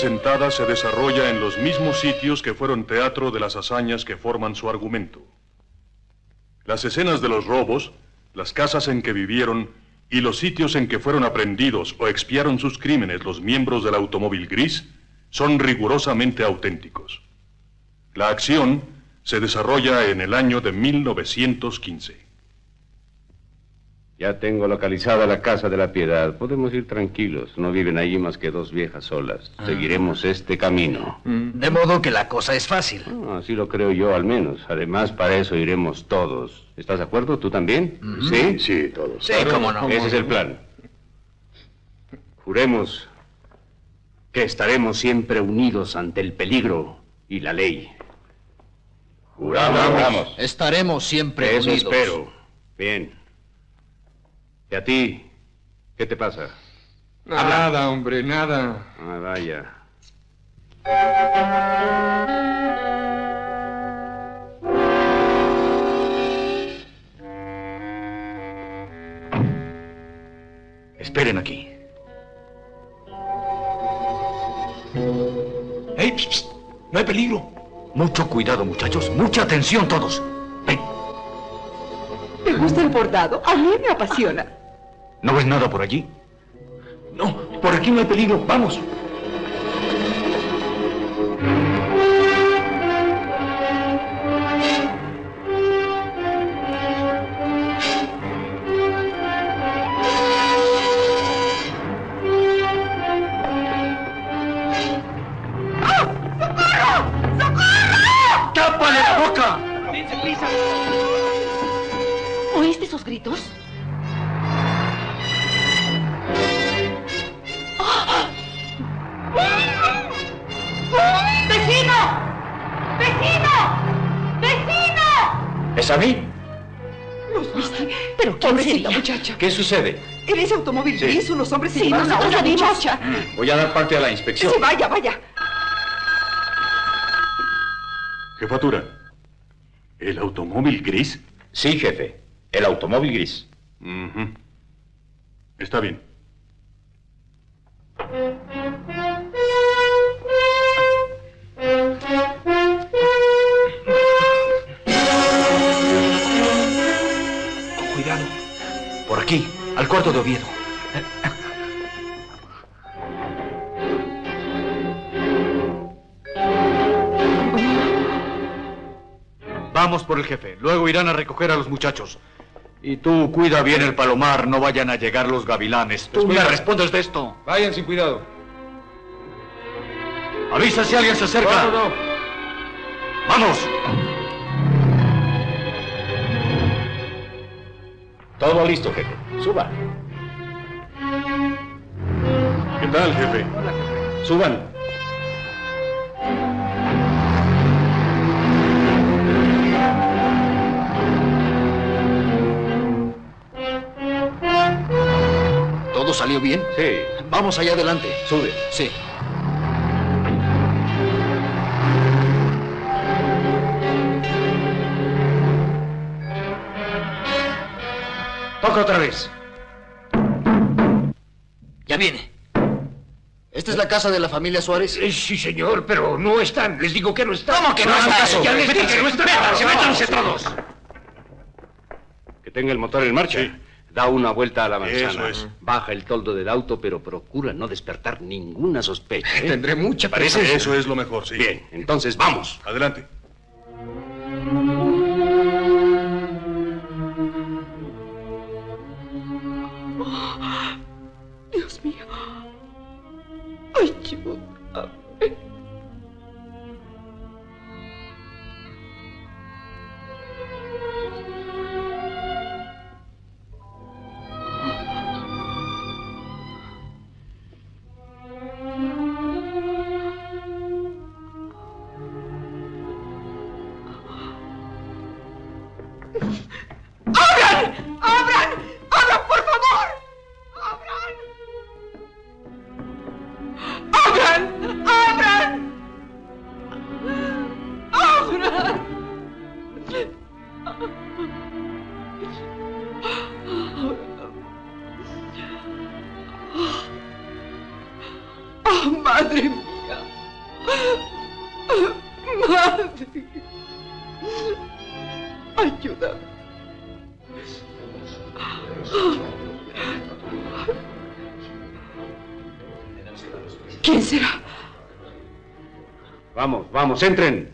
presentada se desarrolla en los mismos sitios que fueron teatro de las hazañas que forman su argumento. Las escenas de los robos, las casas en que vivieron y los sitios en que fueron aprendidos o expiaron sus crímenes los miembros del automóvil gris son rigurosamente auténticos. La acción se desarrolla en el año de 1915. Ya tengo localizada la casa de la piedad. Podemos ir tranquilos. No viven allí más que dos viejas solas. Ah. Seguiremos este camino. De modo que la cosa es fácil. Ah, así lo creo yo, al menos. Además, para eso iremos todos. ¿Estás de acuerdo? ¿Tú también? ¿Sí? Sí, todos. Sí, cómo no. Ese es el plan. Juremos que estaremos siempre unidos ante el peligro y la ley. Juramos. Estaremos siempre Eso unidos. espero. Bien. ¿Y a ti? ¿Qué te pasa? Nada, hombre, nada. Ah, vaya. Esperen aquí. ¡Ey! pst, pst! No hay peligro. Mucho cuidado, muchachos. Mucha atención todos. Ven, ¿Te gusta el bordado? A mí me apasiona. ¿No ves nada por allí? No, por aquí no hay peligro. Vamos. A mí? ¿Los viste? ¿Pero quién Pobrecita sería? muchacha. ¿Qué sucede? En ese automóvil Sí. gris, unos hombres se Sí, llevaron a una muchacha. Voy a dar parte a la inspección. Sí, vaya, vaya. Jefatura, ¿el automóvil gris? Sí, jefe. El automóvil gris. Está bien. Aquí, al cuarto de Oviedo. Vamos por el jefe. Luego irán a recoger a los muchachos. Y tú cuida bien el palomar, no vayan a llegar los gavilanes. Tú me respondes de esto. Vayan sin cuidado. Avisa si alguien se acerca. No, no, no. ¡Vamos! Todo listo, jefe. Suba. ¿Qué tal, jefe? Suban. ¿Todo salió bien? Sí. Vamos allá adelante. Sube. Sí. Toca otra vez. Ya viene. ¿Esta es la casa de la familia Suárez? sí, señor, pero no están. Les digo que no están. ¿Cómo que no hagan están? caso? Ya les dije que no están. Métanse, métanse todos. Que tenga el motor en marcha. Da una vuelta a la manzana. Eso es. Baja el toldo del auto, pero procura no despertar ninguna sospecha. ¿eh? Tendré mucha Parece eso es lo mejor, sí. Bien, entonces vamos. Adelante. Ayúdame. Vamos, vamos, entren.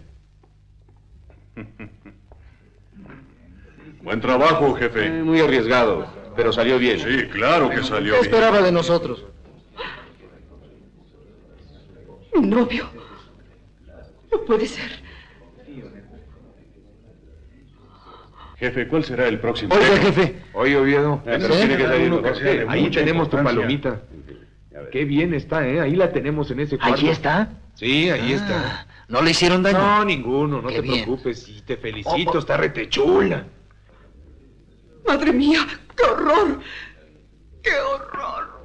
Buen trabajo, Eh, jefe. muy arriesgado, pero salió bien. Sí, claro que salió ¿Qué bien. esperaba de nosotros? Mi novio. No puede ser. Jefe, ¿cuál será el próximo? Oiga, jefe. Oye, Oviedo. Eh, pero tiene que salir de Ahí tenemos tu palomita. Qué bien está, ¿eh? Ahí la tenemos en ese cuarto. ¿Allí está? Sí, ahí Ah, está. ¿No le hicieron daño? No, ninguno, no Qué te bien. preocupes. Sí, te felicito, está retechula. Madre mía, qué horror. Qué horror.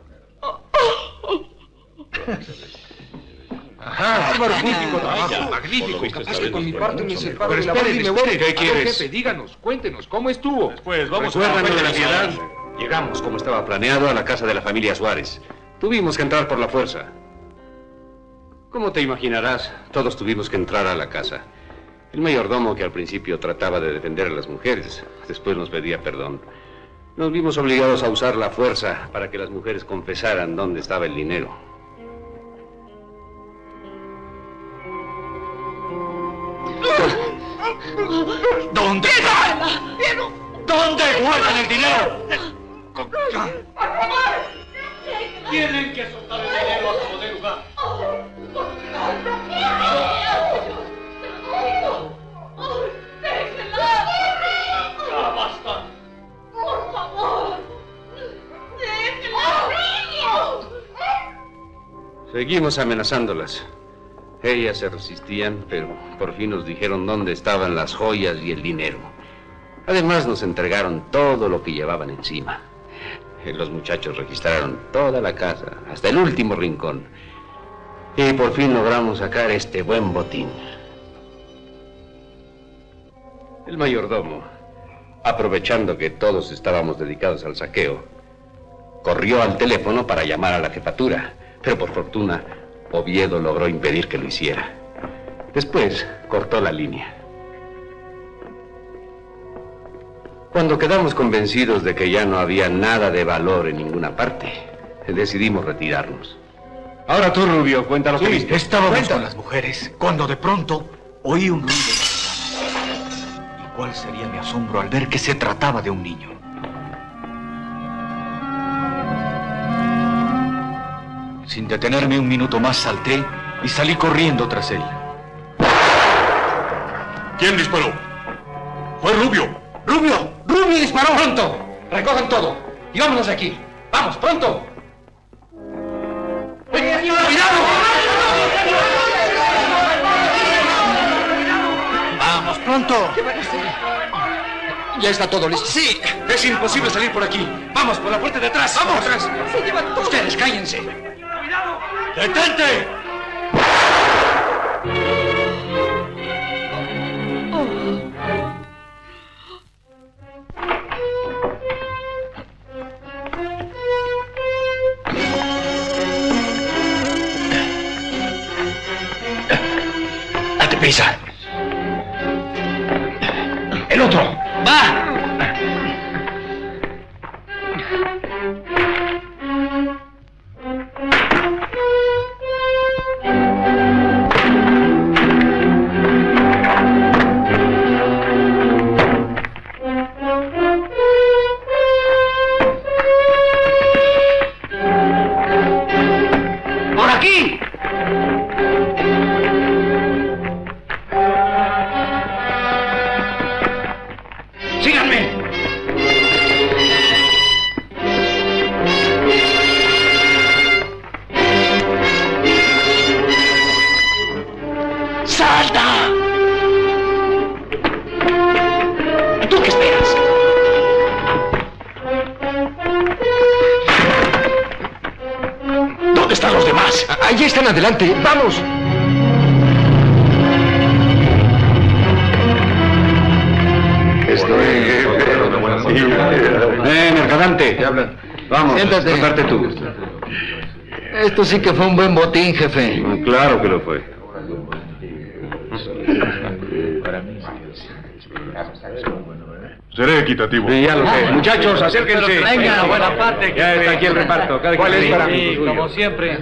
Ajá, magnífico trabajo, magnífico. Capaz que con mi parte me separo Pero la esperen, y me voy. ¿Qué A quieres? jefe, díganos, cuéntenos, ¿cómo estuvo? Pues vamos ¿Recuerdan lo de la a piedad? Llegamos, como estaba planeado, a la casa de la familia Suárez. Tuvimos que entrar por la fuerza. Como te imaginarás, todos tuvimos que entrar a la casa. El mayordomo, que al principio trataba de defender a las mujeres, después nos pedía perdón. Nos vimos obligados a usar la fuerza para que las mujeres confesaran dónde estaba el dinero. ¿Dónde? ¿Dónde guardan el dinero? Tienen que soltar el dinero a como dé lugar. Ya basta. Por favor. ¡Déjenla! Seguimos amenazándolas. Ellas se resistían, pero por fin nos dijeron dónde estaban las joyas y el dinero. Además nos entregaron todo lo que llevaban encima. Los muchachos registraron toda la casa, hasta el último rincón. Y por fin logramos sacar este buen botín. El mayordomo, aprovechando que todos estábamos dedicados al saqueo, corrió al teléfono para llamar a la jefatura, pero por fortuna Oviedo logró impedir que lo hiciera. Después cortó la línea. Cuando quedamos convencidos de que ya no había nada de valor en ninguna parte, decidimos retirarnos. Ahora tú, Rubio, cuenta lo que viste. Estábamos con las mujeres cuando de pronto oí un ruido. ¿Y cuál sería mi asombro al ver que se trataba de un niño? Sin detenerme un minuto más salté y salí corriendo tras él. ¿Quién disparó? Fue Rubio. ¡Rubio! ¡Rubio disparó! ¡Pronto! Recojan todo y vámonos de aquí. ¡Vamos, pronto! ¡Vamos, pronto! ¿Qué van a hacer? Ya está todo listo. Sí, es imposible salir por aquí. Vamos, por la puerta de atrás. ¡Vamos! atrás! Se llevan todo. Ustedes, cállense. ¡Detente! Sí que fue un buen botín, jefe. Claro que lo fue. Seré equitativo. Sí, ya lo sé. Muchachos, acérquense. Venga, buena parte. Ya está aquí el reparto. Cada ¿Cuál quien es para mí? Sí, Como siempre.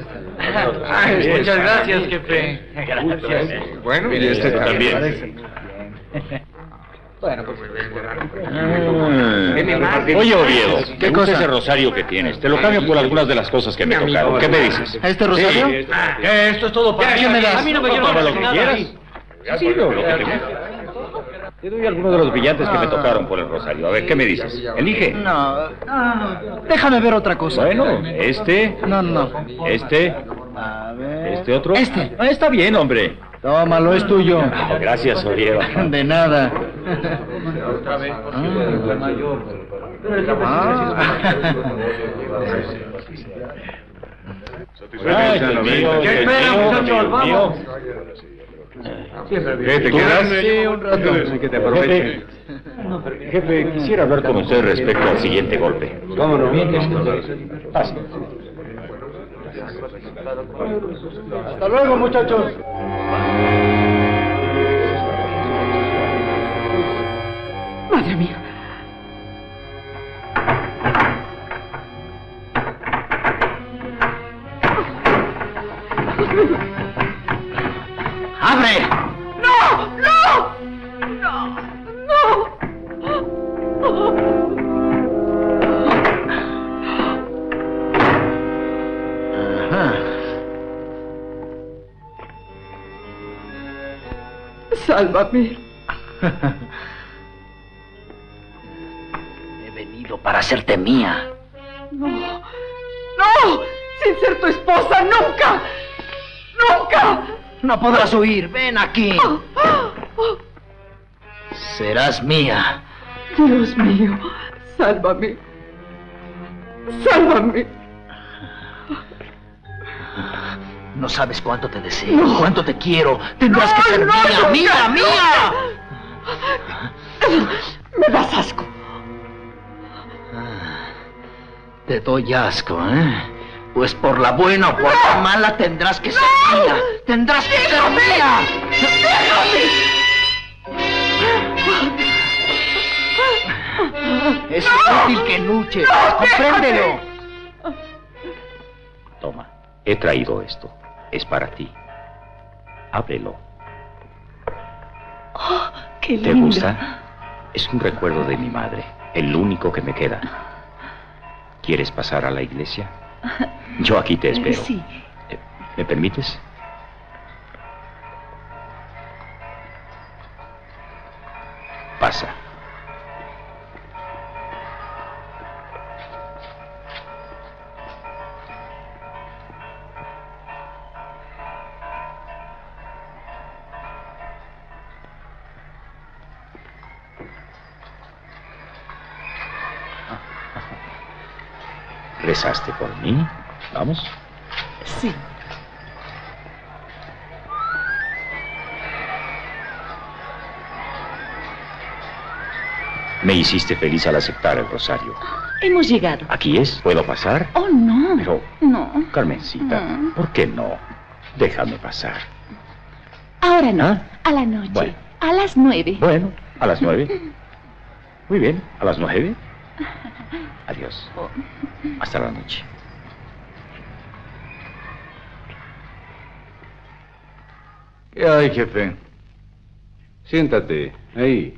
Muchas gracias, jefe. Gracias. Bueno, y este también. Oye, Oviedo, ¿qué cosa ese rosario que tienes? Te lo cambio por algunas de las cosas que me tocaron. ¿Qué me dices? ¿Este rosario? ¿Qué? Esto es todo para mí. ¿Qué me das? A mí no me Toma lo que quieras. Sí, lo, lo que te Te doy algunos de los brillantes que me tocaron por el rosario. A ver, ¿qué me dices? Elige. No, ah, déjame ver otra cosa. Bueno, este, No, no. este, A ver. este otro. Este. Ah, está bien, hombre. Tómalo, es tuyo. Oh, gracias, Oviedo. De nada. Ah, este es este este. ¿Qué, te quedas? Sí, un rato. Que te aproveche. Jefe, jefe, quisiera hablar con usted respecto al siguiente golpe. ¿Cómo no? Pase. Hasta luego, muchachos. Madre mía. ¡No! ¡No! ¡No! Ajá. Sálvame. He venido para hacerte mía. No. ¡No! Sin ser tu esposa, nunca. ¡Nunca! No podrás huir. Ven aquí. Serás mía. Dios mío, sálvame. Sálvame. No sabes cuánto te deseo, cuánto te quiero. Tendrás que No, ser no, mía, mía, mía. Me das asco. Te doy asco, ¿eh? Pues por la buena o por la mala tendrás que ser mía. Tendrás que ser mía. Es inútil que luches. Compréndelo. Toma, he traído esto. Es para ti. Ábrelo. Qué ¿Te gusta? Es un recuerdo de mi madre, el único que me queda. ¿Quieres pasar a la iglesia? Yo aquí te espero. Sí. Eh, ¿Me permites? Pasa. ¿Rezaste por mí? Vamos. Sí. Me hiciste feliz al aceptar el rosario. Hemos llegado. ¿Aquí es? ¿Puedo pasar? Oh, no. Pero, No. Carmencita. ¿por qué no? Déjame pasar. Ahora no. ¿Ah? A la noche. Bueno. A las nueve. Bueno, a las nueve. Muy bien, a las nueve. Adiós. Hasta la noche. ¿Qué hay, jefe? Siéntate, ahí.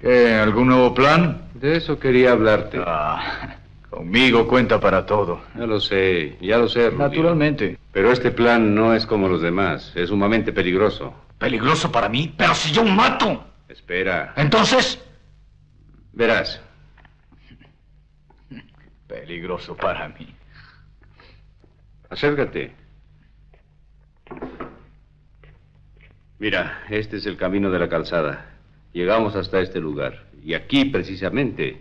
¿Qué? ¿Algún nuevo plan? De eso quería hablarte. Ah, conmigo cuenta para todo. Ya lo sé, ya lo sé, Rubio. Naturalmente. Pero este plan no es como los demás. Es sumamente peligroso. Peligroso para mí, pero si yo mato. Espera. Entonces. Verás. Peligroso para mí. Acércate. Mira, este es el camino de la calzada. Llegamos hasta este lugar. Y aquí, precisamente,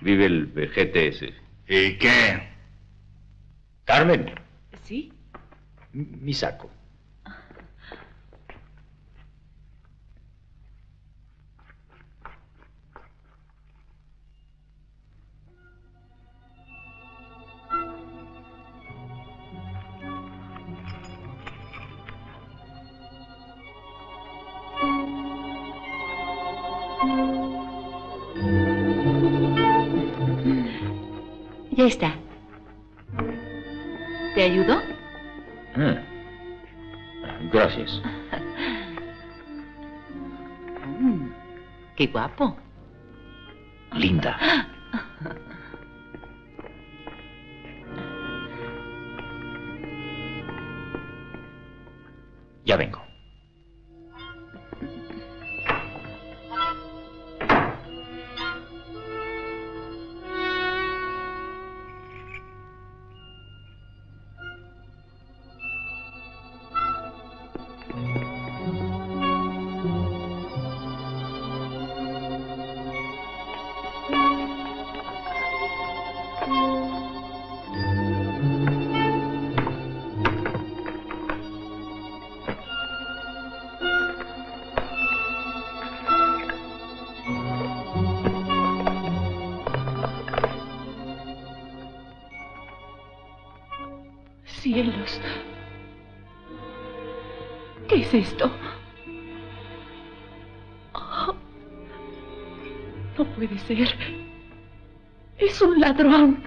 vive el GTS. ¿Y qué? Carmen, ¿Sí? m- mi saco. Ya está. ¿Te ayudó? Mm. Gracias. Mm, qué guapo. Linda. Ya vengo. Esto? No puede ser. Es un ladrón.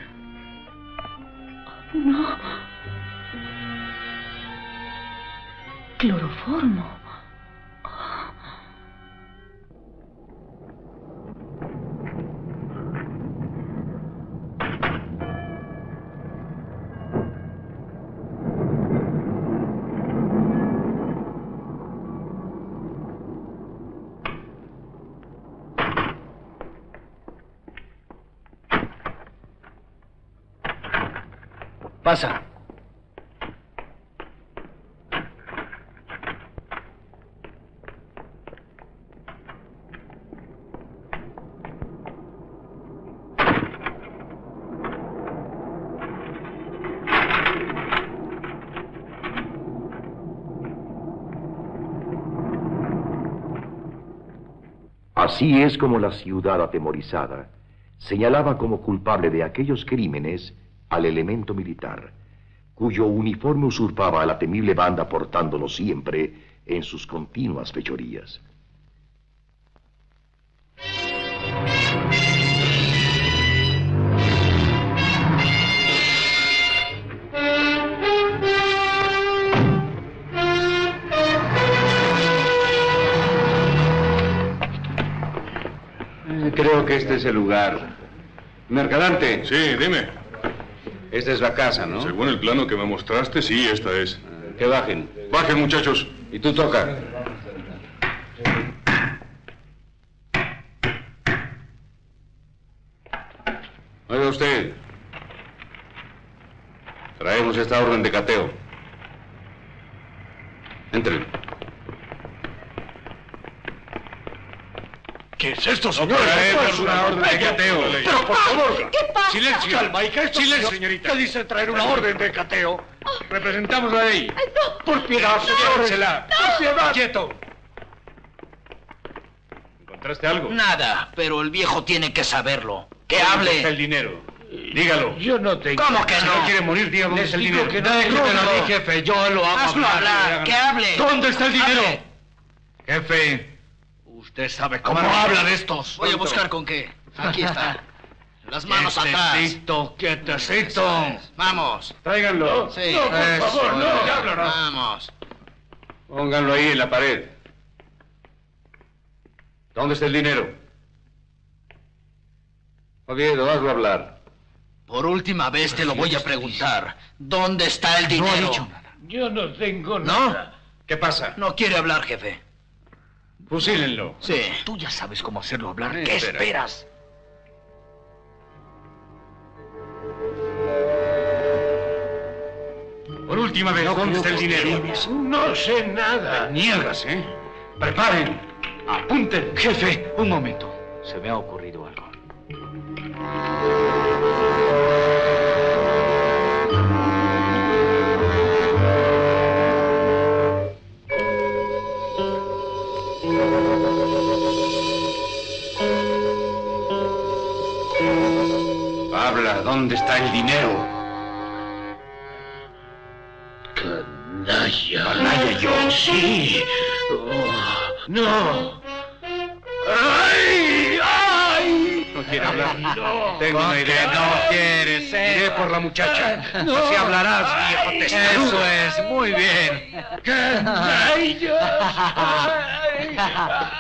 Así es como la ciudad atemorizada señalaba como culpable de aquellos crímenes al elemento militar, cuyo uniforme usurpaba a la temible banda portándolo siempre en sus continuas fechorías. Que este es el lugar. Mercadante. Sí, dime. Esta es la casa, ¿no? Según el plano que me mostraste, sí, esta es. Que bajen. Bajen, muchachos. Y tú toca. Oiga usted. Traemos esta orden de cateo. Entren. ¿Qué es esto, señor? Traemos una orden de cateo. Pero por favor, ¿Qué pasa? silencio. Calma, hija. esto- Silencio, señorita. ¿Qué dice traer una orden de cateo? Representamos la ley. Por piedad, señor. Por piedad. Quieto. ¿Encontraste algo? Nada, pero el viejo tiene que saberlo. Que ¿Dónde está hable. el dinero? Dígalo. Yo no tengo. ¿Cómo que Si no no? quiere morir, diga dónde está el dinero. que no, no, no, jefe, yo lo hago Hazlo hablar, que hable. ¿Dónde está el dinero? Hable. Jefe, usted sabe cómo Amarre. hablan estos. Voy a buscar con qué. Aquí está. Las manos atrás. Quietecito, quietecito. Vamos. Tráiganlo. Sí. No, por Eso, favor, no, no. Vamos. Pónganlo ahí en la pared. ¿Dónde está el dinero? Oviedo, hazlo hablar. Por última vez te lo voy a preguntar. ¿Dónde está el dinero? No ha dicho nada. Yo no tengo ¿No? nada. ¿Qué pasa? No quiere hablar, jefe. Fusílenlo. Sí. Tú ya sabes cómo hacerlo hablar. Eh, ¿Qué espera. esperas? Por última vez, ¿dónde está el dinero? No sé nada. Niegas, ¿eh? Preparen. Apunten. Jefe, un momento. Se me ha ocurrido algo. ¿Dónde está el dinero? Canalla. Canalla yo. Sí. Oh, no. Quiere hablar. No. Tengo ¿Con una que idea. no quieres, eh? Iré por la muchacha. No. Así hablarás, viejo testarudo. Eso es, muy bien.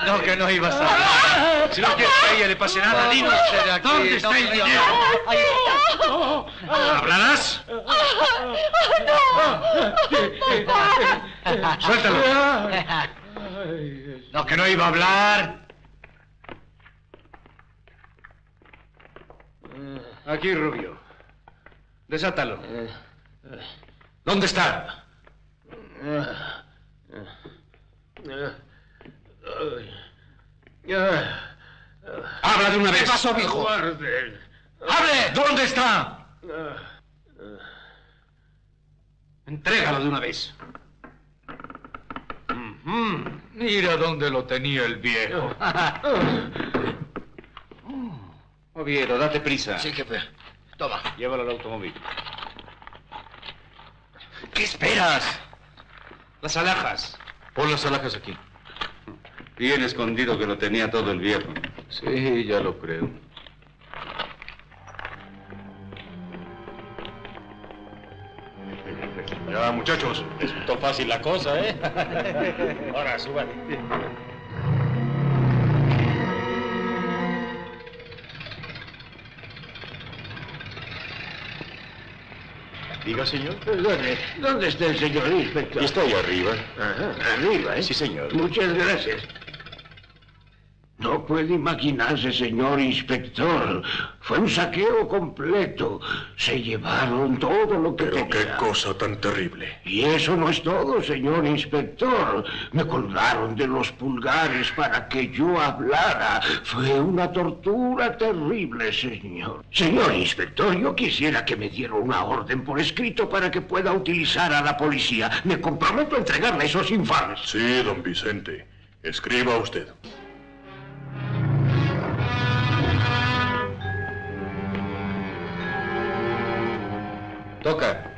No, que no ibas a hablar. Si no quieres que a ella le pase nada, dinos. ¿Dónde está el dinero? ¿Hablarás? Suéltalo. No, que no iba a hablar. Aquí, Rubio. Desátalo. ¿Dónde está? Habla de una vez. ¿Qué pasó, viejo? ¡Hable! ¿Dónde está? Entrégalo de una vez. Mira dónde lo tenía el viejo. Oviedo, date prisa. Sí, jefe. Toma. Llévalo al automóvil. ¿Qué esperas? Las alhajas. Pon las alhajas aquí. Bien escondido que lo tenía todo el viejo. Sí, ya lo creo. Ya, muchachos. Resultó fácil la cosa, ¿eh? Ahora, súbale. Diga, señor. ¿Dónde, ¿Dónde está el señor inspector? Estoy arriba. Ajá, arriba, ¿eh? Sí, señor. Muchas gracias. No puede imaginarse, señor inspector. Fue un saqueo completo. Se llevaron todo lo que Pero qué cosa tan terrible. Y eso no es todo, señor inspector. Me colgaron de los pulgares para que yo hablara. Fue una tortura terrible, señor. Señor inspector, yo quisiera que me diera una orden por escrito para que pueda utilizar a la policía. Me comprometo a entregarle esos infames. Sí, don Vicente. Escriba usted. Toca.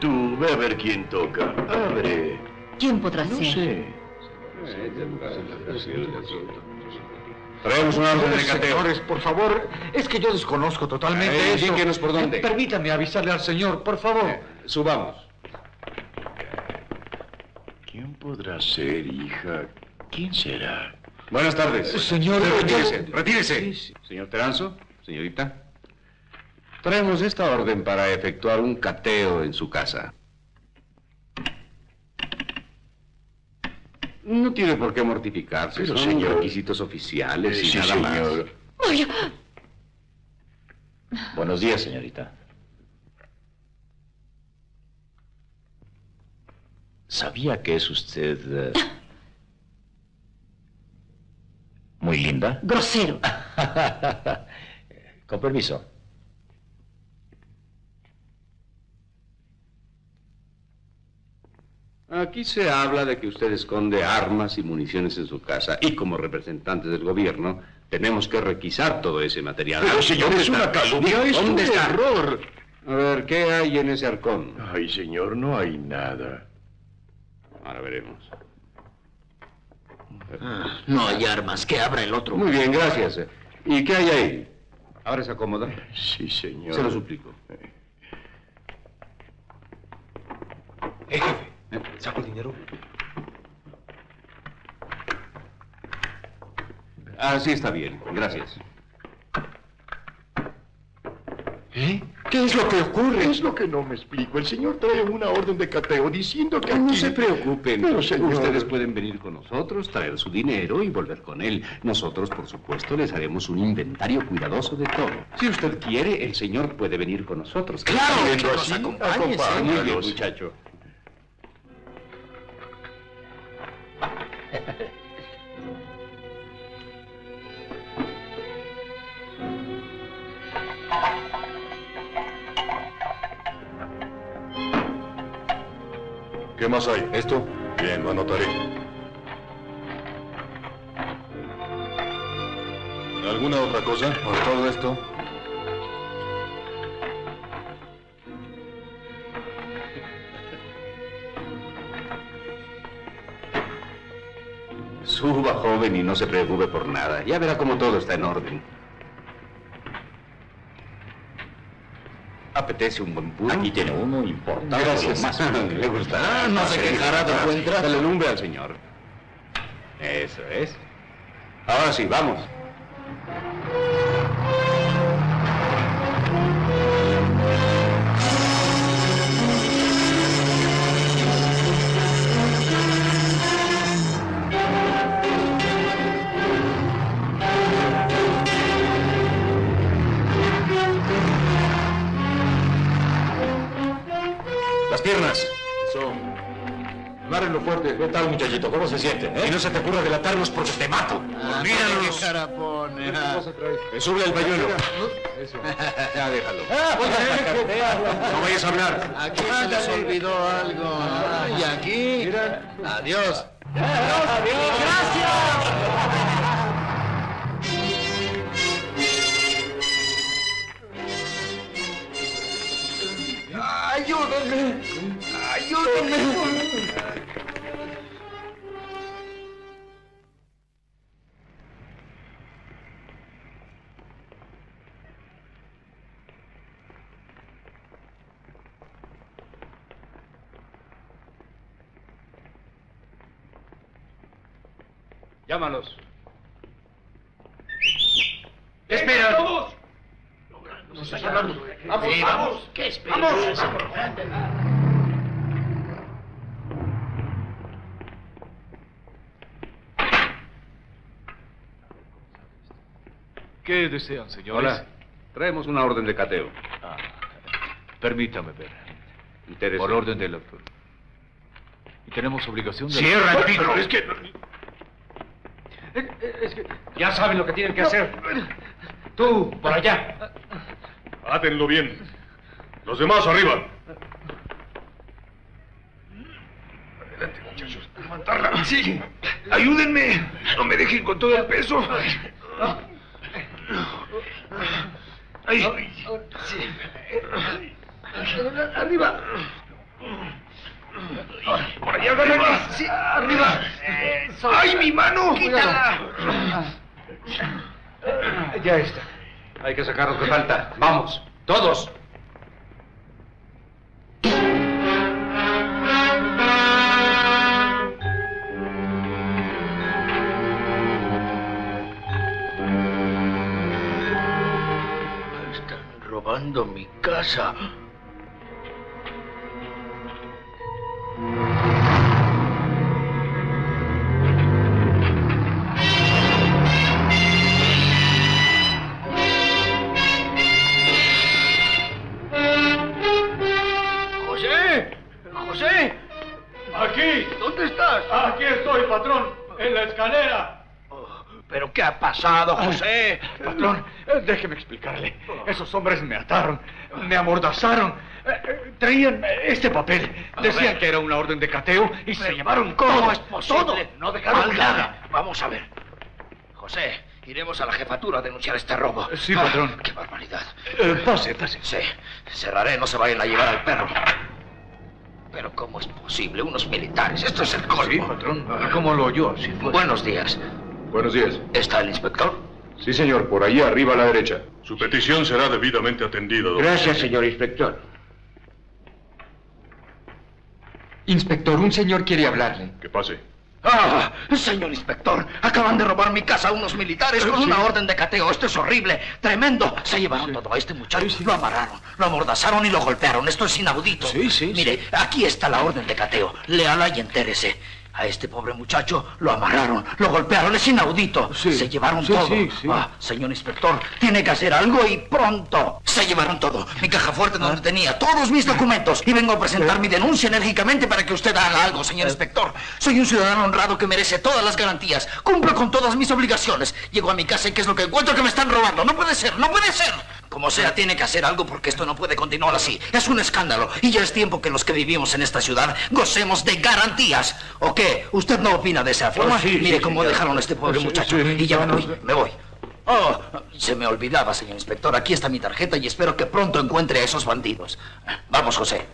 Tú, ve a ver quién toca. Abre. ¿Quién podrá No ser? sé. Traemos una orden de cateo. Señores, por favor, es que yo desconozco totalmente Eh, eso. indíquenos por dónde. Eh, Permítame avisarle al señor, por favor. Eh, subamos. ¿Quién podrá ser, hija? ¿Quién será? Buenas tardes. Señor, retírese, retírese. Señor Teranzo, señorita. Traemos esta orden para efectuar un cateo en su casa. No tiene por qué mortificarse. Pero, Son señor- requisitos oficiales Eh, y sí, nada señor. Vaya. Buenos días, señorita. ¿Sabía que es usted... eh, muy linda? Grosero. Con permiso. Aquí se habla de que usted esconde armas y municiones en su casa y como representantes del gobierno tenemos que requisar todo ese material. Pero, señor, ¿Dónde es una calumnia, es ¿Dónde un está? error. A ver, ¿qué hay en ese arcón? Ay, señor, no hay nada. Ahora veremos. No hay armas. Que abra el otro. Muy bien, gracias. ¿Y qué hay ahí? Ahora se acomoda. Sí, señor. Se lo suplico. Eh, jefe. ¿Saco el dinero? Así está bien, gracias. ¿Eh? ¿Qué es lo que ocurre? Es lo que no me explico. El señor trae una orden de cateo diciendo que No aquí... se preocupen. Pero, señor... Ustedes pueden venir con nosotros, traer su dinero y volver con él. Nosotros, por supuesto, les haremos un inventario cuidadoso de todo. Si usted quiere, el señor puede venir con nosotros. Claro, que que nos así, acompañe, Muy bien, muchacho. ¿Qué más hay? ¿Esto? Bien, lo anotaré. ¿Alguna otra cosa? Por todo esto. Suba, joven, y no se preocupe por nada. Ya verá cómo todo está en orden. ¿Apetece un buen puro? Aquí tiene uno importante. Gracias. Más Le gustará. Ah, no se quejará de buen trato. Dale lumbre al señor. Eso es. Ahora sí, vamos. Agárrenlo fuerte. ¿Qué tal, muchachito? ¿Cómo se siente? eh? Y no se te ocurra delatarnos porque te mato. Míralos. ¿Qué cara pone? Me sube el pañuelo. Eso. Ya déjalo. No vayas a hablar. Aquí se les olvidó algo. Ah, Y aquí. Adiós. ¡Ayúdenme! ¡Ayúdenme! Llámalos. ¿Qué esperan? Vamos, vamos. ¿Qué esperas? ¿Qué desean, señores? Hola. Traemos una orden de cateo. Ah, permítame ver. Interese. Por orden del doctor. Y tenemos obligación de... Cierra el pico. Pero es que... Ya saben lo que tienen que hacer. Tú, por allá. Átenlo bien. Los demás arriba. Adelante, muchachos. Levantarla. Sí. Ayúdenme. No me dejen con todo el peso. Ahí. Arriba. Por allá. Sí, arriba. ¡Ay, mi mano! ¡Quítala! Ya está. Hay que sacar lo que falta. Vamos, todos. Están robando mi casa. Aquí. ¿Dónde estás? Aquí estoy, patrón. En la escalera. ¿Pero qué ha pasado, José? Patrón, eh, déjeme explicarle. Esos hombres me ataron, me amordazaron. eh, eh, Traían este papel. Decían que era una orden de cateo y se llevaron ¿Cómo todo. es posible? Todo. No dejaron nada. Vamos a ver. José, iremos a la jefatura a denunciar este robo. Sí, patrón. Ah, ¡Qué barbaridad! Eh, pase, pase. Sí, cerraré, no se vayan a llevar al perro. Pero ¿cómo es posible? Unos militares, esto es el colmo. Sí, patrón. ¿Cómo lo oyó? Si. Buenos días. Buenos días. ¿Está el inspector? Sí, señor. Por allí arriba a la derecha. Su petición será debidamente atendida, don Gracias, señor inspector. Inspector, un señor quiere hablarle. Que pase. ¡Ah! Señor inspector, acaban de robar mi casa unos militares con una orden de cateo. Esto es horrible, tremendo. Se llevaron todo a este muchacho, lo amarraron, lo amordazaron y lo golpearon. Esto es inaudito. Sí, sí, Mire, aquí está la orden de cateo. Léala y entérese. A este pobre muchacho lo amarraron, lo golpearon, es inaudito. Sí. Se llevaron Sí, todo. sí. Ah, señor inspector, tiene que hacer algo y pronto. Se llevaron todo. Mi caja fuerte donde tenía todos mis documentos. Y vengo a presentar mi denuncia enérgicamente para que usted haga algo, señor inspector. Soy un ciudadano honrado que merece todas las garantías. Cumplo con todas mis obligaciones. Llego a mi casa y ¿qué es lo que encuentro? Que me están robando. No puede ser, no puede ser. Como sea, tiene que hacer algo porque esto no puede continuar así. Es un escándalo. Y ya es tiempo que los que vivimos en esta ciudad gocemos de garantías. ¿O qué? ¿Usted no opina de esa forma? Oh, sí, Mire sí, cómo señor. dejaron a este pobre Sí, muchacho. y ya me voy, me voy. Oh, se me olvidaba, señor inspector. Aquí está mi tarjeta y espero que pronto encuentre a esos bandidos. Vamos, José.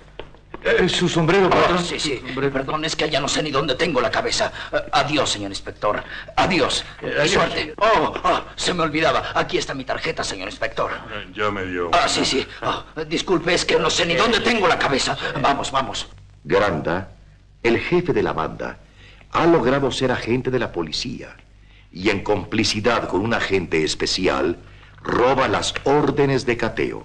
Eh, su sombrero, patrón. sí, sí. Perdón, es que ya no sé ni dónde tengo la cabeza. Eh, adiós, señor inspector. Adiós. adiós. Suerte. Oh, oh, se me olvidaba. Aquí está mi tarjeta, señor inspector. Ya me dio. Ah, sí, sí. Oh, disculpe, es que no sé ni dónde tengo la cabeza. Vamos, vamos. Granda, el jefe de la banda, ha logrado ser agente de la policía y en complicidad con un agente especial roba las órdenes de cateo.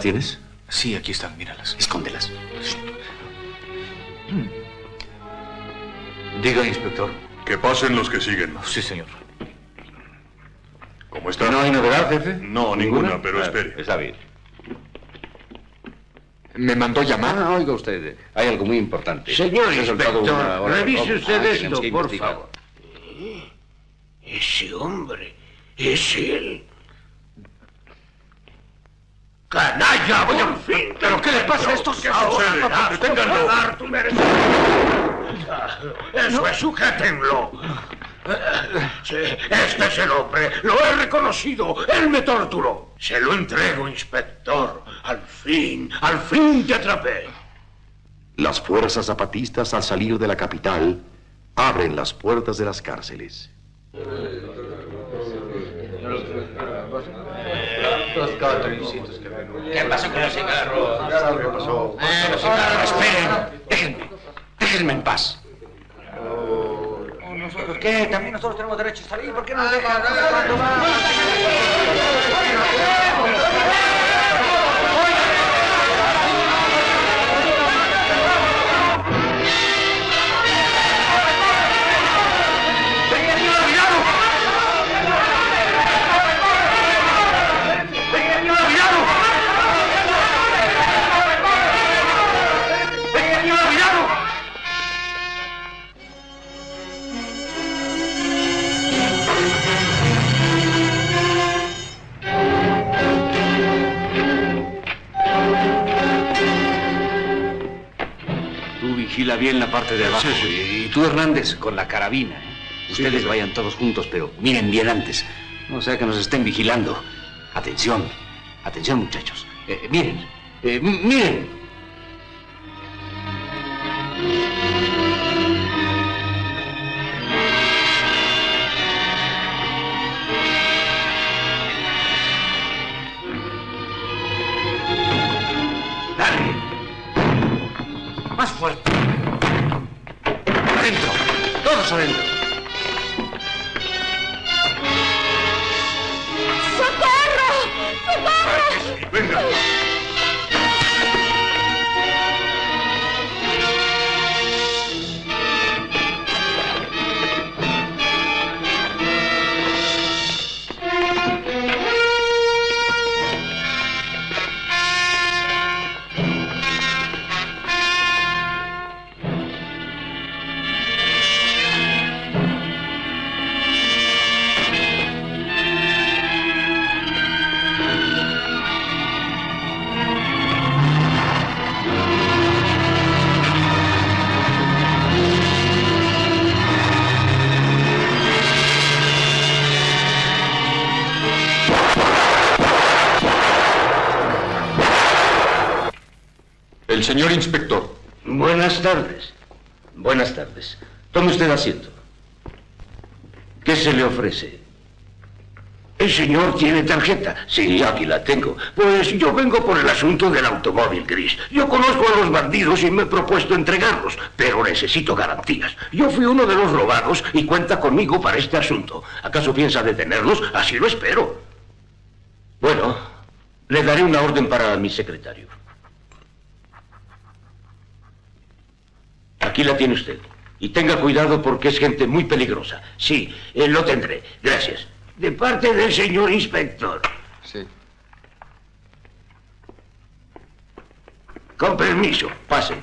Las tienes? Sí, aquí están, míralas. Escóndelas. Diga, inspector. Que pasen los que siguen. Sí, señor. ¿Cómo está? ¿No hay novedad, jefe? No, ninguna, pero Ah, espere. Está bien. ¿Me mandó llamar? Ah, oiga usted, hay algo muy importante. Señor inspector, una hora de revise usted Ah, esto, por favor. Ese hombre, es él. ¡Canalla, por fin! ¿Pero qué le pasa a estos? ¿Qué sucede? ¡Deténganlo! dar tu ¡Eso es, sujétenlo! Sí, este es el hombre. Lo he reconocido. Él me torturó. Se lo entrego, inspector. Al fin, al fin te atrapé. Las fuerzas zapatistas al salir de la capital abren las puertas de las cárceles. ¿Qué pasó con los cigarros? ¿Qué pasó? esperen. Déjenme. Déjenme en paz. ¿Nosotros qué? También nosotros tenemos derecho a salir. ¿Por qué no nos dejan? Vigila bien la parte de abajo. Y tú, Hernández, con la carabina. ¿eh? Ustedes vayan todos juntos, pero miren bien antes. No sea que nos estén vigilando. Atención, atención, muchachos. Eh, miren, eh, miren. Señor inspector. Buenas tardes. Buenas tardes. Tome usted asiento. ¿Qué se le ofrece? ¿El señor tiene tarjeta? Sí, aquí la tengo. Pues yo vengo por el asunto del automóvil gris. Yo conozco a los bandidos y me he propuesto entregarlos, pero necesito garantías. Yo fui uno de los robados y cuenta conmigo para este asunto. ¿Acaso piensa detenerlos? Así lo espero. Bueno, le daré una orden para mi secretario. Aquí la tiene usted. Y tenga cuidado porque es gente muy peligrosa. Sí, eh, lo tendré. Gracias. De parte del señor inspector. Sí. Con permiso, pase.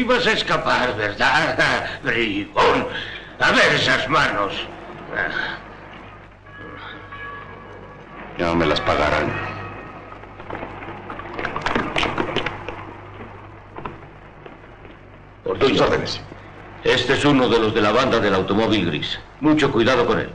Ibas a escapar, ¿verdad? Bribón. A ver esas manos. Ya me las pagarán. Por tus órdenes. Este es uno de los de la banda del automóvil gris. Mucho cuidado con él.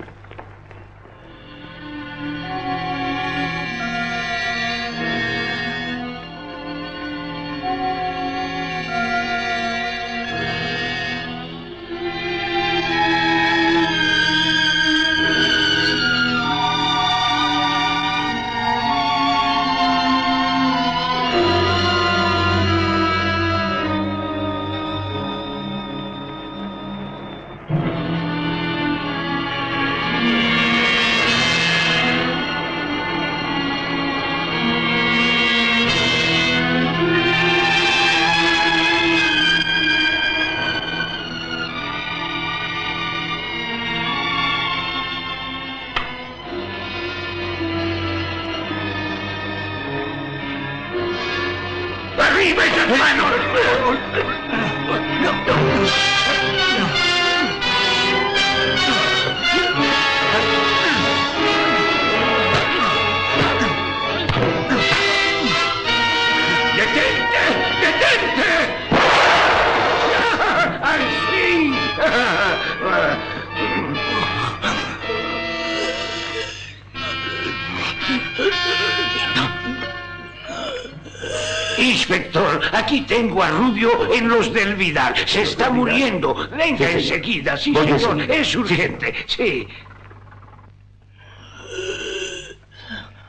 Tengo a Rubio en los del Vidal. Se está muriendo. Venga enseguida, sí, señor. enseguida. Es urgente, sí.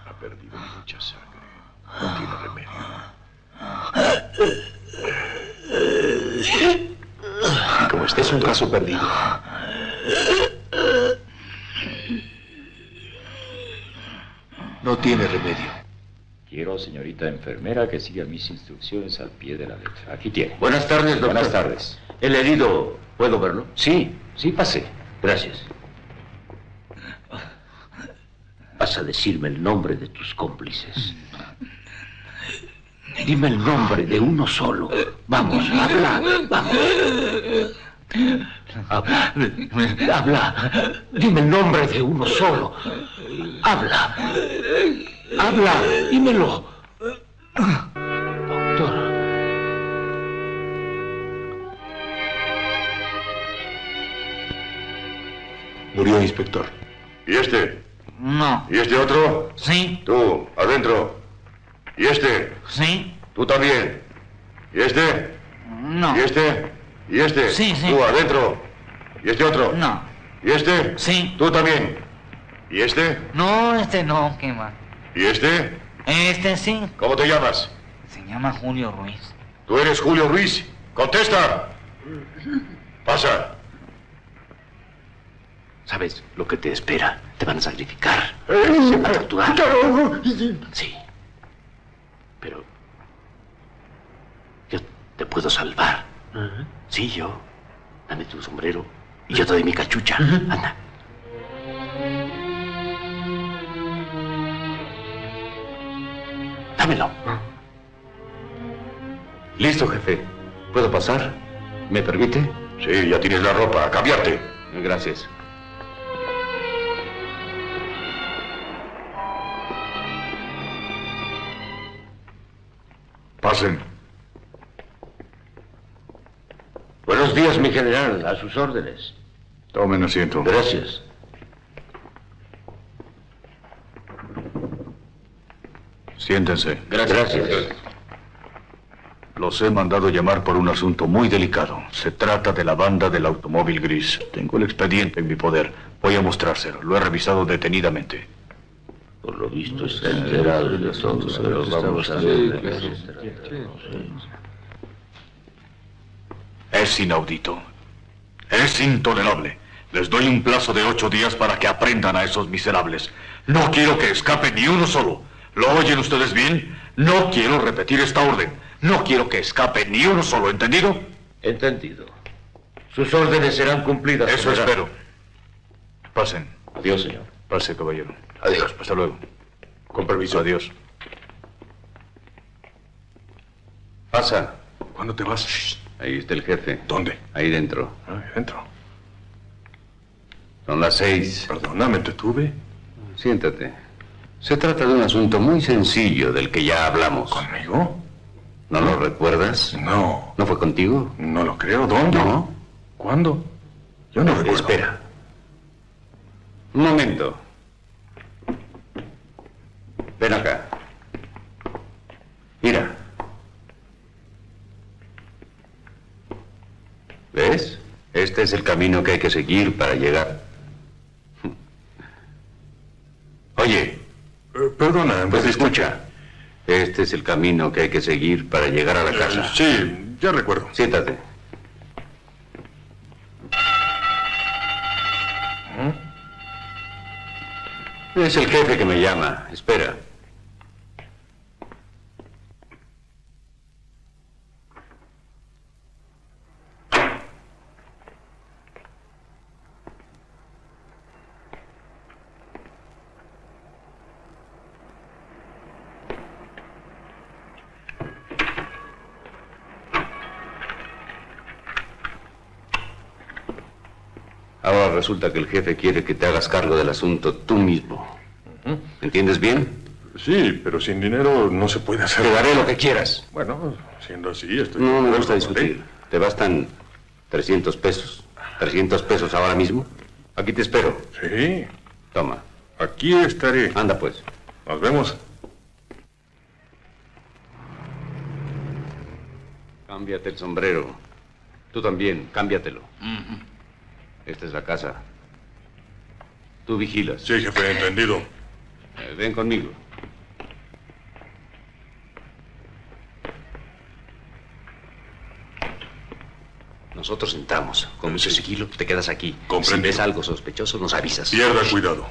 Ha perdido mucha sangre. No tiene remedio. Como este es un caso perdido. No tiene remedio. Quiero, señorita enfermera, que siga mis instrucciones al pie de la letra. Aquí tiene. Buenas tardes, doctor. Buenas tardes. El herido, ¿puedo verlo? Sí, sí, pase. Gracias. Vas a decirme el nombre de tus cómplices. Dime el nombre de uno solo. Vamos, habla, vamos. Habla, habla. Dime el nombre de uno solo. Habla. Habla, dímelo. Doctor. Murió, inspector. ¿Y este? No. ¿Y este otro? Sí. Tú, adentro. ¿Y este? Sí. Tú también. ¿Y este? No. ¿Y este? ¿Y este? Sí, sí. Tú, adentro. ¿Y este otro? No. ¿Y este? Sí. Tú también. ¿Y este? No, este no, ¿qué más? ¿Y este? Este sí. ¿Cómo te llamas? Se llama Julio Ruiz. ¿Tú eres Julio Ruiz? ¡Contesta! Pasa. ¿Sabes lo que te espera? Te van a sacrificar. Eh, Se van a torturar. Sí. Pero yo te puedo salvar. Sí, yo. Dame tu sombrero y yo te doy mi cachucha. Anda. Dámelo. Listo, jefe. ¿Puedo pasar? ¿Me permite? Sí, ya tienes la ropa. A cambiarte. Gracias. Pasen. Buenos días, mi general. A sus órdenes. Tomen asiento. Gracias. Siéntense. Gracias. Los he mandado llamar por un asunto muy delicado. Se trata de la banda del automóvil gris. Tengo el expediente en mi poder. Voy a mostrárselo. Lo he revisado detenidamente. Por lo visto está enterado de todo, pero vamos a ver. Es inaudito. Es intolerable. Les doy un plazo de ocho días para que aprendan a esos miserables. No quiero que escape ni uno solo. ¿Lo oyen ustedes bien? No quiero repetir esta orden. No quiero que escape ni uno solo, ¿entendido? Entendido. Sus órdenes serán cumplidas. Eso espero. Pasen. Adiós, señor. Pase, caballero. Adiós. Hasta luego. Con permiso. Adiós. Pasa. ¿Cuándo te vas? Ahí está el jefe. ¿Dónde? Ahí dentro. Ahí dentro. Son las seis. Perdóname, te tuve. Siéntate. Se trata de un asunto muy sencillo del que ya hablamos. ¿Conmigo? ¿No lo recuerdas? No. ¿No fue contigo? No lo creo. ¿Dónde? No. ¿Cuándo? Yo no recuerdo. Espera. Un momento. Ven acá. Mira. ¿Ves? Este es el camino que hay que seguir para llegar. Oye, Eh, perdona, pues escucha. Este es el camino que hay que seguir para llegar a la casa. Eh, sí, ya recuerdo. Siéntate. Es el jefe que me llama. Espera. Ahora resulta que el jefe quiere que te hagas cargo del asunto tú mismo. ¿Entiendes bien? Sí, pero sin dinero no se puede hacer. Te daré lo que quieras. Bueno, siendo así, estoy. No me gusta discutir. ¿Te bastan 300 pesos? ¿300 pesos ahora mismo? Aquí te espero. Sí, Toma. aquí estaré. Anda pues. Nos vemos. Cámbiate el sombrero. Tú también, cámbiatelo. Esta es la casa. Tú vigilas. Sí, jefe, entendido. Eh, ven conmigo. Nosotros entramos. Con mucho sigilo, te quedas aquí. Si Comprendido. ves algo sospechoso, nos avisas. Pierda cuidado.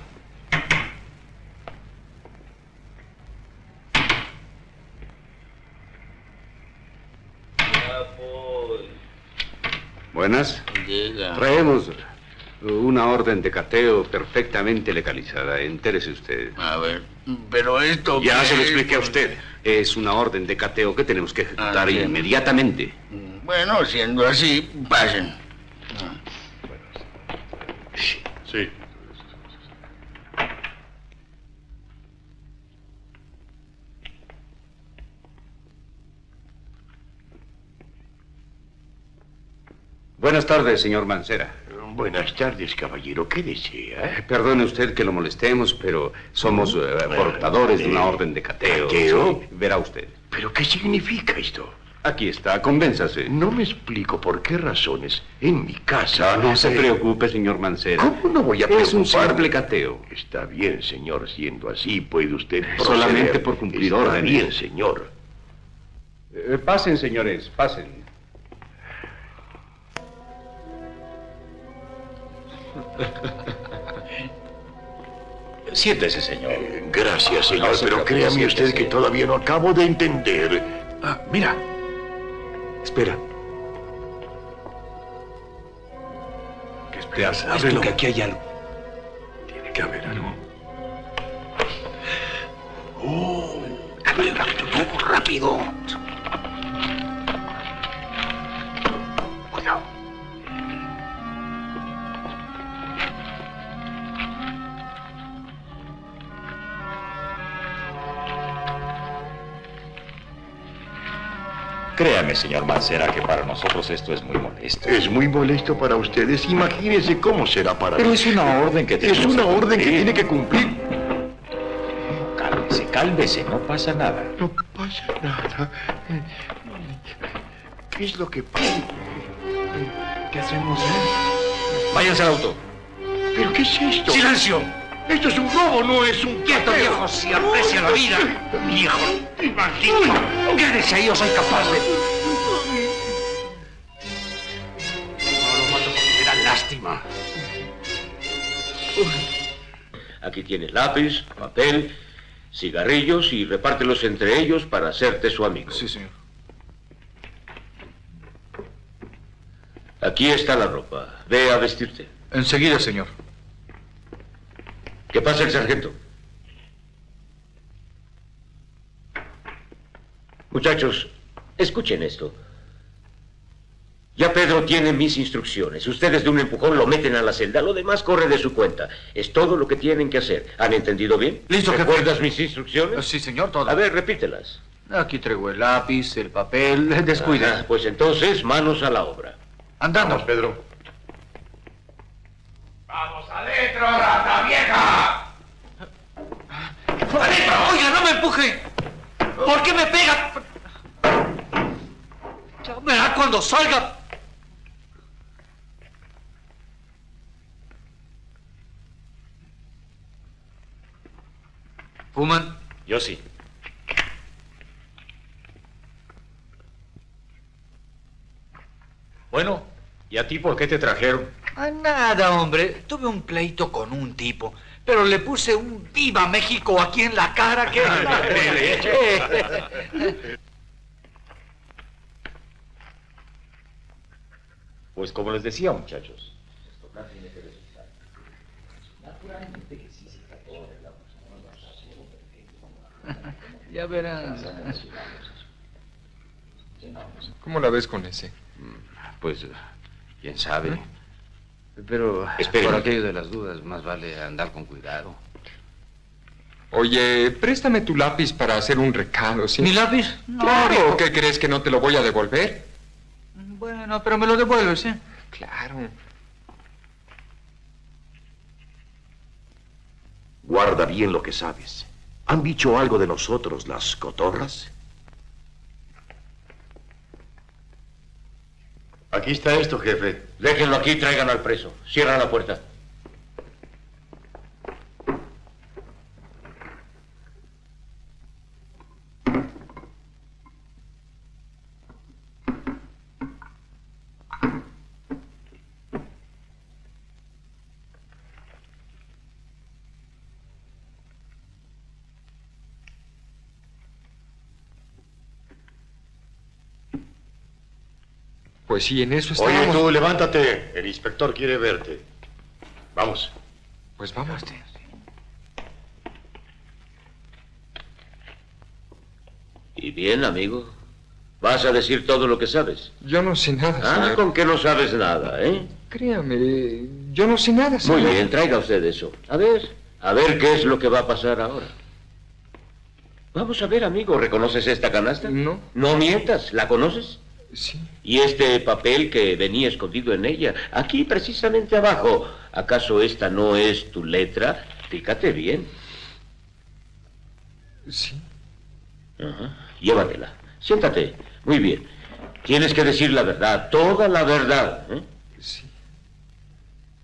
Buenas. Traemos una orden de cateo perfectamente legalizada. Entérese usted. A ver, pero esto... Ya qué se lo es? expliqué a usted. Es una orden de cateo que tenemos que ejecutar Ah, inmediatamente. Bueno, siendo así, pasen. Sí. Buenas tardes, señor Mancera. Buenas tardes, caballero. ¿Qué desea? Eh, Perdone usted que lo molestemos, pero somos eh, portadores de una orden de cateo. ¿Cateo? Sí, verá usted. ¿Pero qué significa esto? Aquí está, convénzase. No me explico por qué razones. En mi casa... No se preocupe, señor Mancera. ¿Cómo no voy a Es un preocuparme? simple cateo. Está bien, señor. Siendo así, puede usted Solamente proceder. por cumplir Está órdenes. bien, señor. Eh, pasen, señores, pasen. Siéntese, señor. gracias, señor, No pero créame usted que todavía no acabo de entender. Ah, mira. Espera. ¿Qué Ábrelo. que aquí hay algo. Tiene que haber algo. Ábrele rápido, no, rápido. Señor Mancera, que para nosotros esto es muy molesto. Es muy molesto para ustedes. Imagínense cómo será para Pero mí. es una orden que Es tenemos una orden que tiene que cumplir. Cálmese, cálmese, no pasa nada. No pasa nada. ¿Qué es lo que pasa? ¿Qué hacemos, eh? Váyanse al auto. ¿Pero qué es esto? ¡Silencio! Esto es un robo, no es un ¡Quieto, viejo! ¡Si aprecia la vida! ¡Viejo! ¡Maldito! ¡Quédese ahí o soy capaz de...! Aquí tienes lápiz, papel, cigarrillos y repártelos entre ellos para hacerte su amigo. Sí, señor. Aquí está la ropa. Ve a vestirte. Enseguida, señor. ¿Qué pasa el sargento? Muchachos, escuchen esto. Ya Pedro tiene mis instrucciones. Ustedes de un empujón lo meten a la celda. Lo demás corre de su cuenta. Es todo lo que tienen que hacer. ¿Han entendido bien? Listo, jefe. ¿Recuerdas mis instrucciones? Sí, señor, todo. A ver, repítelas. Aquí traigo el lápiz, el papel. Descuide. Ah, pues entonces, manos a la obra. Andamos. Pedro. ¡Vamos adentro, rata vieja! ¡Adentro! ¡Oiga, no me empuje! ¿Por qué me pega? Ya verá cuando salga. ¿Fuman? Yo sí. Bueno, ¿y a ti por qué te trajeron? Ah, nada, hombre. Tuve un pleito con un tipo. Pero le puse un viva México aquí en la cara que... Pues como les decía, muchachos. Naturalmente que sí se trató de la Ya verás. ¿Cómo la ves con ese? Pues, quién sabe. Pero Espere. por aquello de las dudas, más vale andar con cuidado. Oye, préstame tu lápiz para hacer un recado, ¿sí? ¿Mi lápiz? Claro, ¿qué crees que no te lo voy a devolver? Bueno, pero me lo devuelves, ¿eh? Claro. Guarda bien lo que sabes. ¿Han dicho algo de nosotros las cotorras? Aquí está esto, jefe. Déjenlo aquí y traigan al preso. Cierran la puerta. Pues sí, en eso Oye, estábamos. tú, levántate. El inspector quiere verte. Vamos. Pues vamos. Y bien, amigo. ¿Vas a decir todo lo que sabes? Yo no sé nada, Ah, señor. con que no sabes nada, ¿eh? Créame, yo no sé nada, señor. Muy bien, traiga usted eso. A ver, a ver qué es lo que va a pasar ahora. Vamos a ver, amigo, ¿reconoces esta canasta? No. No mientas, ¿la conoces? Sí. Y este papel que venía escondido en ella, aquí precisamente abajo, ¿acaso esta no es tu letra? Fíjate bien. Sí. Ajá. Llévatela. Siéntate. Muy bien. Tienes que decir la verdad, toda la verdad. ¿eh? Sí.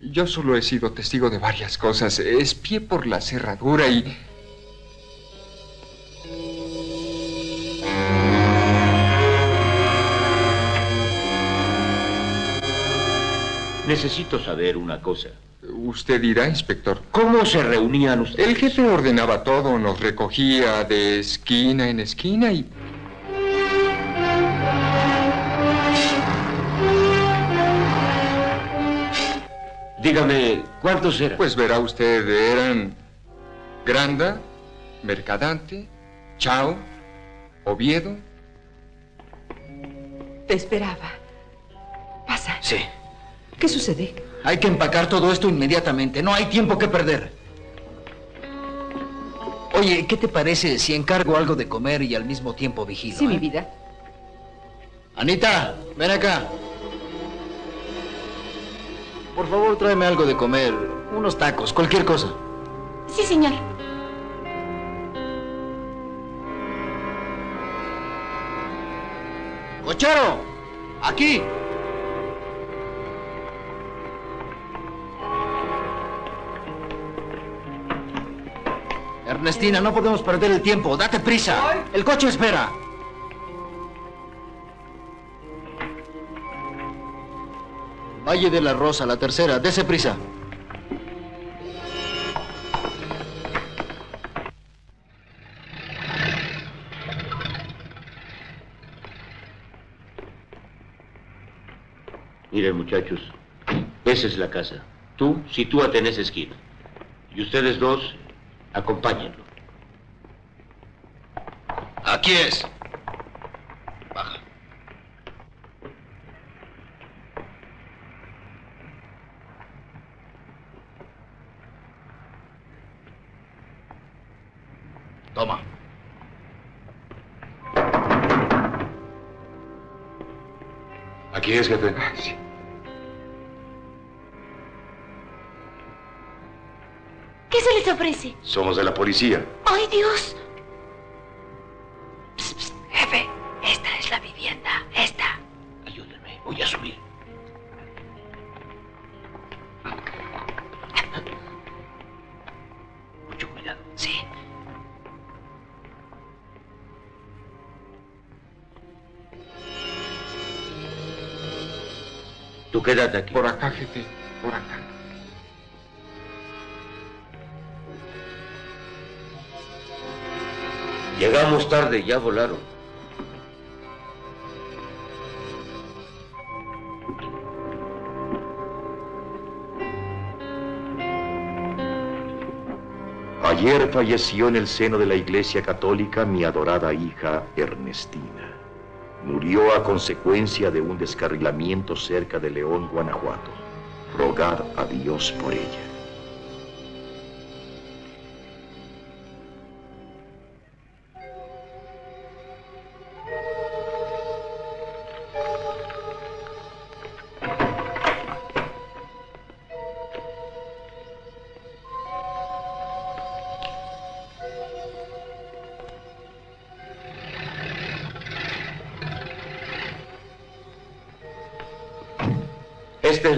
Yo solo he sido testigo de varias cosas. Espié por la cerradura y... Necesito saber una cosa. Usted dirá, inspector. ¿Cómo se reunían ustedes? El jefe ordenaba todo, nos recogía de esquina en esquina y... Dígame, ¿cuántos eran? Pues verá usted, eran Granda, Mercadante, Chao, Oviedo. Te esperaba. Pasa. Sí. ¿Qué sucede? Hay que empacar todo esto inmediatamente. No hay tiempo que perder. Oye, ¿qué te parece si encargo algo de comer y al mismo tiempo vigilo? Sí, eh? mi vida. Anita, ven acá. Por favor, tráeme algo de comer. Unos tacos, cualquier cosa. Sí, señor. ¡Cochero! ¡Aquí! Ernestina, no podemos perder el tiempo. Date prisa. El coche espera. Valle de la Rosa, la tercera. Dese prisa. Miren, muchachos, esa es la casa. Tú, sitúate en esa esquina. Y ustedes dos, acompáñenlo. Aquí es. Baja. Toma. Aquí es, jefe. ¿Qué les ofrece? Somos de la policía. ¡Ay, Dios! Jefe, esta es la vivienda. Esta. Ayúdenme, voy a subir. Mucho cuidado. Sí. Tú quédate aquí. Por acá, jefe. Tarde, ya volaron. Ayer falleció en el seno de la Iglesia Católica mi adorada hija Ernestina. Murió a consecuencia de un descarrilamiento cerca de León, Guanajuato. Rogad a Dios por ella.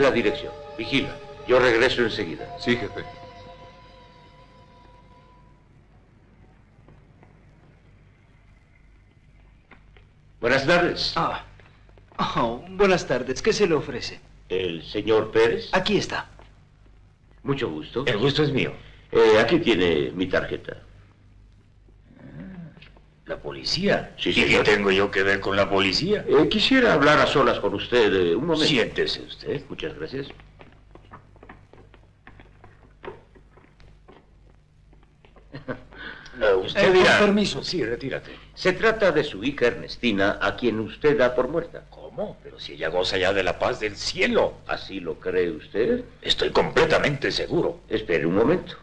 La dirección. Vigila. Yo regreso enseguida. Sí, jefe. Buenas tardes. Ah. Oh, buenas tardes. ¿Qué se le ofrece? ¿El señor Pérez? Aquí está. Mucho gusto. El gusto es mío. Eh, aquí tiene mi tarjeta. ¿La policía? Sí, ¿Y qué tengo yo que ver con la policía? Eh, quisiera hablar a solas con usted eh, un momento. Siéntese usted. Muchas gracias. No, usted Eh, con dirá. permiso. Sí, retírate. Se trata de su hija Ernestina, a quien usted da por muerta. ¿Cómo? Pero si ella goza ya de la paz del cielo. ¿Así lo cree usted? Estoy completamente seguro. Espere un momento.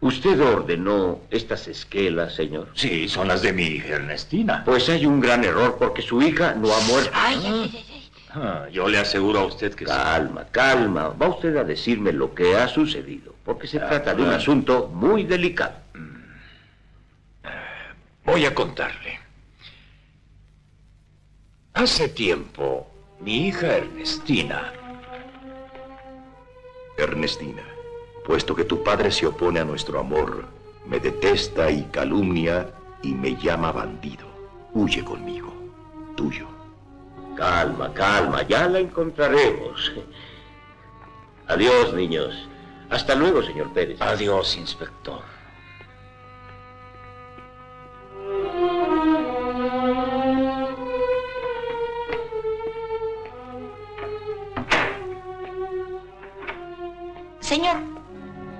¿Usted ordenó estas esquelas, señor? Sí, son las de mi hija Ernestina. Pues hay un gran error porque su hija no ha muerto. Ay, ay, ay, ay. Ah, yo le aseguro a usted que sí. Calma, calma. Va usted a decirme lo que ha sucedido, porque se trata de un ah. asunto muy delicado. Voy a contarle. Hace tiempo, mi hija Ernestina. Ernestina, puesto que tu padre se opone a nuestro amor, me detesta y calumnia y me llama bandido, huye conmigo, tuyo. Calma, calma, ya la encontraremos. Adiós, niños. Hasta luego, señor Pérez. Adiós, inspector.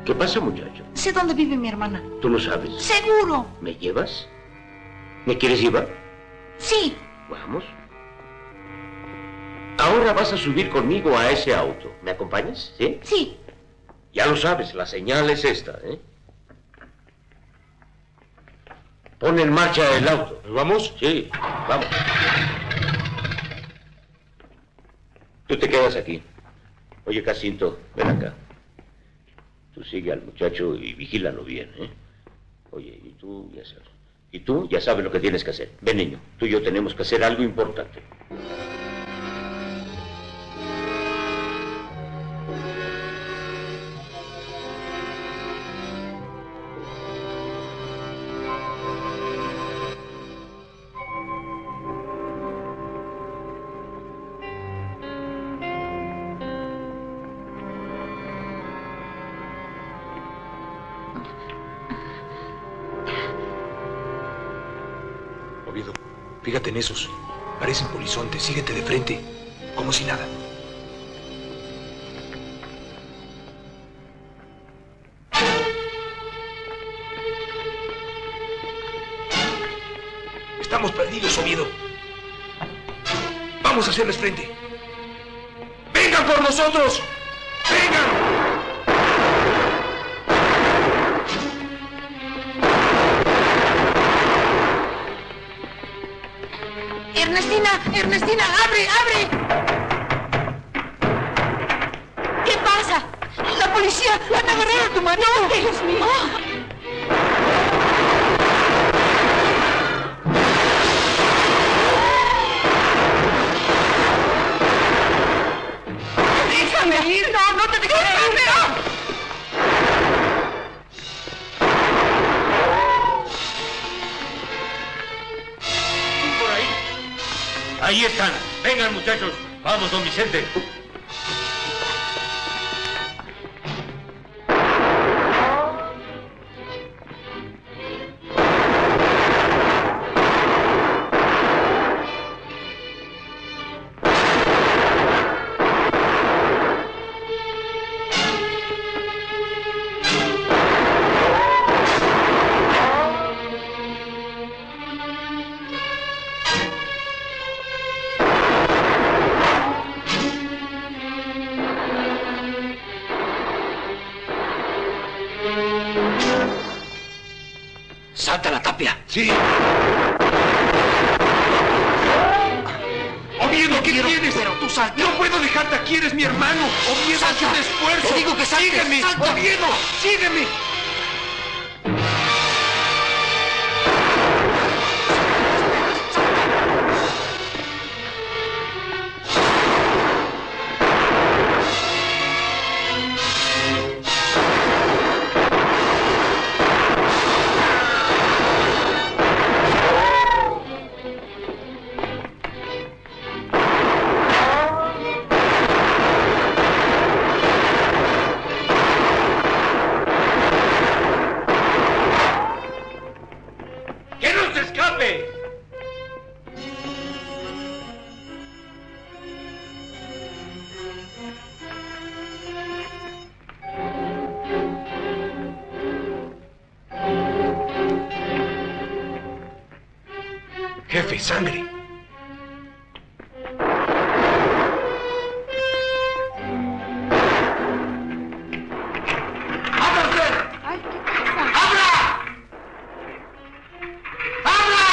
¿Qué pasa, muchacho? Sé dónde vive mi hermana. ¿Tú lo sabes? Seguro. ¿Me llevas? ¿Me quieres llevar? Sí. Vamos. Ahora vas a subir conmigo a ese auto. ¿Me acompañas? ¿Sí? Sí. Ya lo sabes, la señal es esta, ¿eh? Pon en marcha el auto. ¿Vamos? Sí, vamos. Tú te quedas aquí. Oye, Casinto, ven acá. Tú sigue al muchacho y vigílalo bien, ¿eh? Oye, y tú ya sabes. Y tú ya sabes lo que tienes que hacer. Ven, niño. Tú y yo tenemos que hacer algo importante. Fíjate Vamos, don sangre. ¡Abra usted! Ay, ¿qué pasa? ¡Abra! ¡Abra!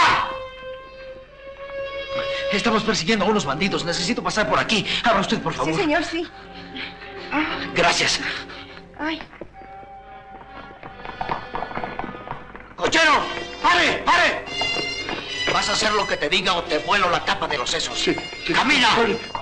Estamos persiguiendo a unos bandidos. Necesito pasar por aquí. Abra usted, por favor. Sí, señor, sí. Gracias. Hacer lo que te diga o te vuelo la tapa de los sesos. Sí. ¡Camina! Este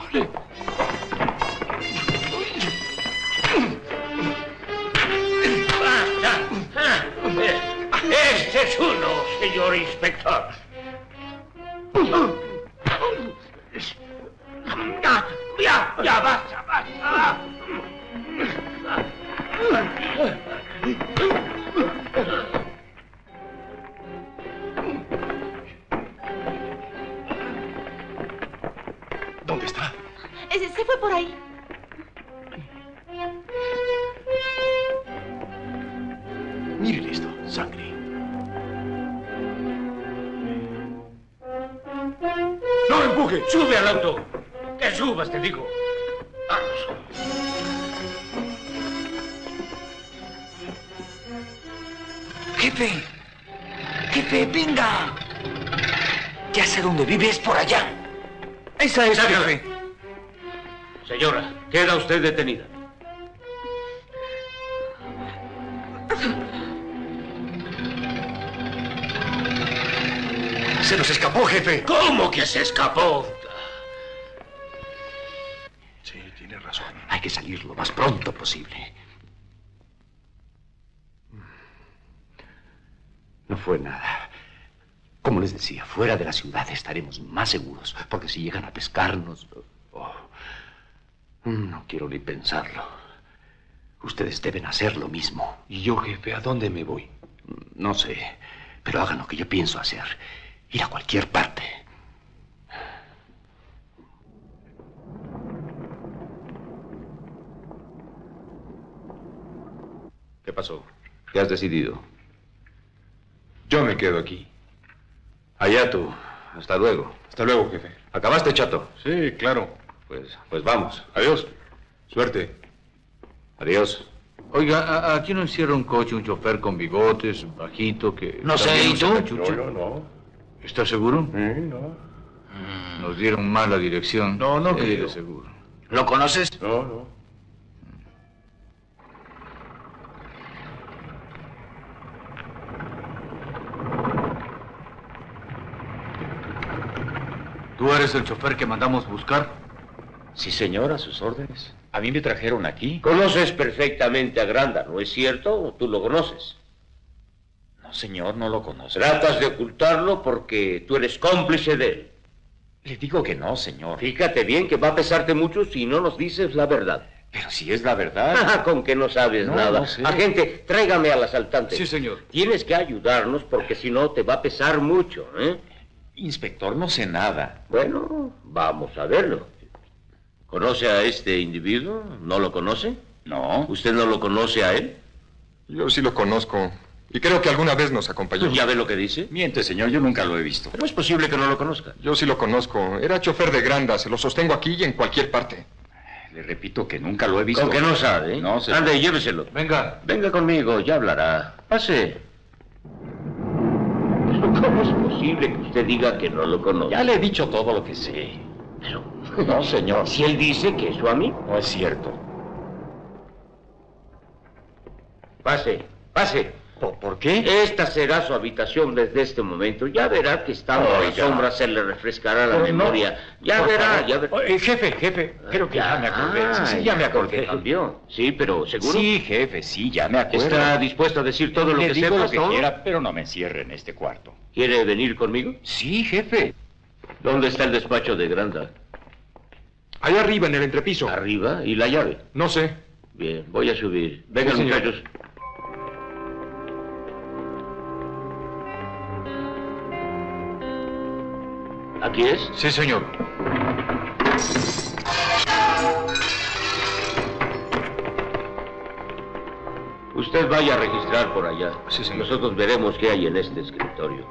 fuera de la ciudad estaremos más seguros, porque si llegan a pescarnos... oh, no quiero ni pensarlo. Ustedes deben hacer lo mismo. ¿Y yo, jefe, a dónde me voy? No sé, pero hagan lo que yo pienso hacer. Ir a cualquier parte. ¿Qué pasó? ¿Qué has decidido? Yo me quedo aquí. Allá tú. Hasta luego. Hasta luego, jefe. ¿Acabaste, chato? Sí, claro. Pues, pues vamos. Adiós. Suerte. Adiós. Oiga, ¿a- ¿aquí no encierra un coche un chofer con bigotes, bajito, que... No sé, ¿y tú? cachucha? No, no. ¿Está seguro? Sí, no. Nos dieron mal la dirección. No, no Eh, creo. seguro. ¿Lo conoces? No, no. ¿Tú eres el chofer que mandamos buscar? Sí, señor, a sus órdenes. A mí me trajeron aquí. Conoces perfectamente a Granda, ¿no es cierto? ¿O tú lo conoces? No, señor, no lo conozco. Tratas de ocultarlo porque tú eres cómplice de él. Le digo que no, señor. Fíjate bien que va a pesarte mucho si no nos dices la verdad. Pero si es la verdad. Con que no sabes No, nada. no sé. Agente, tráigame al asaltante. Sí, señor. Tienes que ayudarnos porque si no te va a pesar mucho, ¿eh? Inspector, no sé nada. Bueno, vamos a verlo. ¿Conoce a este individuo? ¿No lo conoce? No. ¿Usted no lo conoce a él? Yo sí lo conozco. Y creo que alguna vez nos acompañó. ¿Ya ve lo que dice? Miente, señor, yo nunca lo he visto. Pero es posible que no lo conozca. Yo sí lo conozco. Era chofer de Granda. Se lo sostengo aquí y en cualquier parte. Le repito que nunca lo he visto. Con que no sabe. ¿eh? No, señor. Ande, lléveselo. Venga. Venga conmigo, ya hablará. Pase. ¿Cómo es posible que usted diga que no lo conoce? Ya le he dicho todo lo que sé. Pero, No, señor. si él dice que es su amigo. No es cierto. Pase, pase. ¿Por, por qué? Esta será su habitación desde este momento. Ya verá que estando a la Oiga. sombra se le refrescará la no. memoria. Ya Por verá, favor. ya verá. Jefe, jefe, creo que ya me acordé. Sí, sí, ya me acordé. cambió. Sí, pero ¿seguro? Sí, jefe, sí, ya me acuerdo. ¿Está dispuesto a decir todo lo Le que digo sepa? lo que todo? quiera, pero no me encierre en este cuarto. ¿Quiere venir conmigo? Sí, jefe. ¿Dónde está el despacho de Granda? Allá arriba, en el entrepiso. ¿Arriba? ¿Y la llave? No sé. Bien, voy a subir. Vengan, Sí, señor. muchachos. ¿Aquí es? Sí, señor. Usted vaya a registrar por allá. Sí, señor. Nosotros veremos qué hay en este escritorio.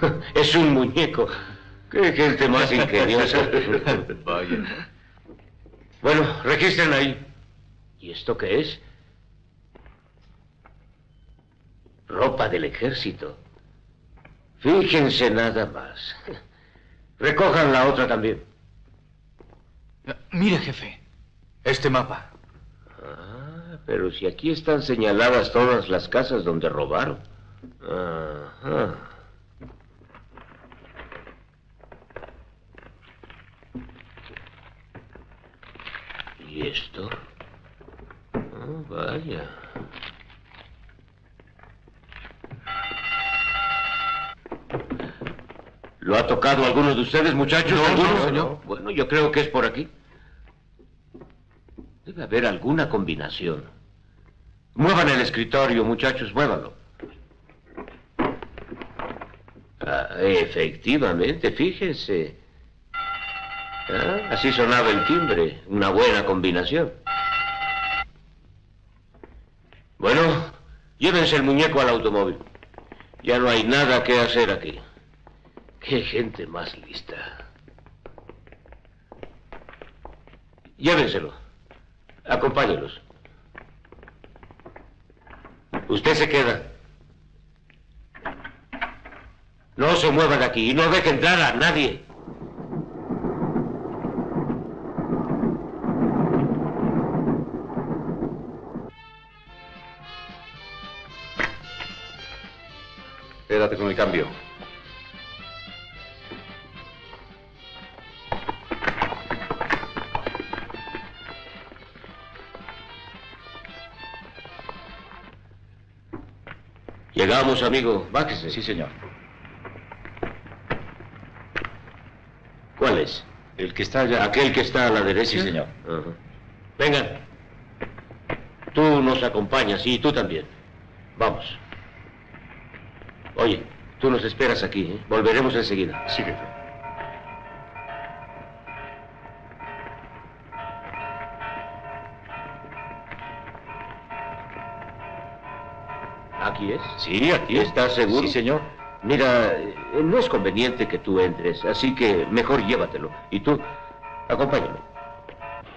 Es un muñeco. Qué gente más ingeniosa. Vaya. Bueno, registren ahí. ¿Y esto qué es? Ropa del ejército. Fíjense nada más. Recojan la otra también. Mire, jefe. Este mapa. Ah, pero si aquí están señaladas todas las casas donde robaron. Ajá. ¿Y esto? Vaya. ¿Lo ha tocado alguno de ustedes, muchachos? No, no, señor. Bueno, yo creo que es por aquí. Debe haber alguna combinación. Muevan el escritorio, muchachos, muévanlo. Ah, efectivamente, fíjense. Ah, así sonaba el timbre. Una buena combinación. Bueno, llévense el muñeco al automóvil. Ya no hay nada que hacer aquí. Qué gente más lista. Llévenselo. Acompáñelos. Usted se queda. No se mueva de aquí y no deje entrar a nadie. Quédate con el cambio. Llegamos, amigo. Bájese. Sí, señor. ¿Cuál es? El que está allá. ¿Aquel que está a la derecha? Sí, señor. Ajá. Vengan. Tú nos acompañas y tú también. Vamos. Oye, tú nos esperas aquí, ¿eh? Volveremos enseguida. Sí, jefe. ¿Aquí es? Sí, aquí es. ¿Estás seguro? Sí, señor. Mira, eh, no es conveniente que tú entres, así que mejor llévatelo. Y tú, acompáñame.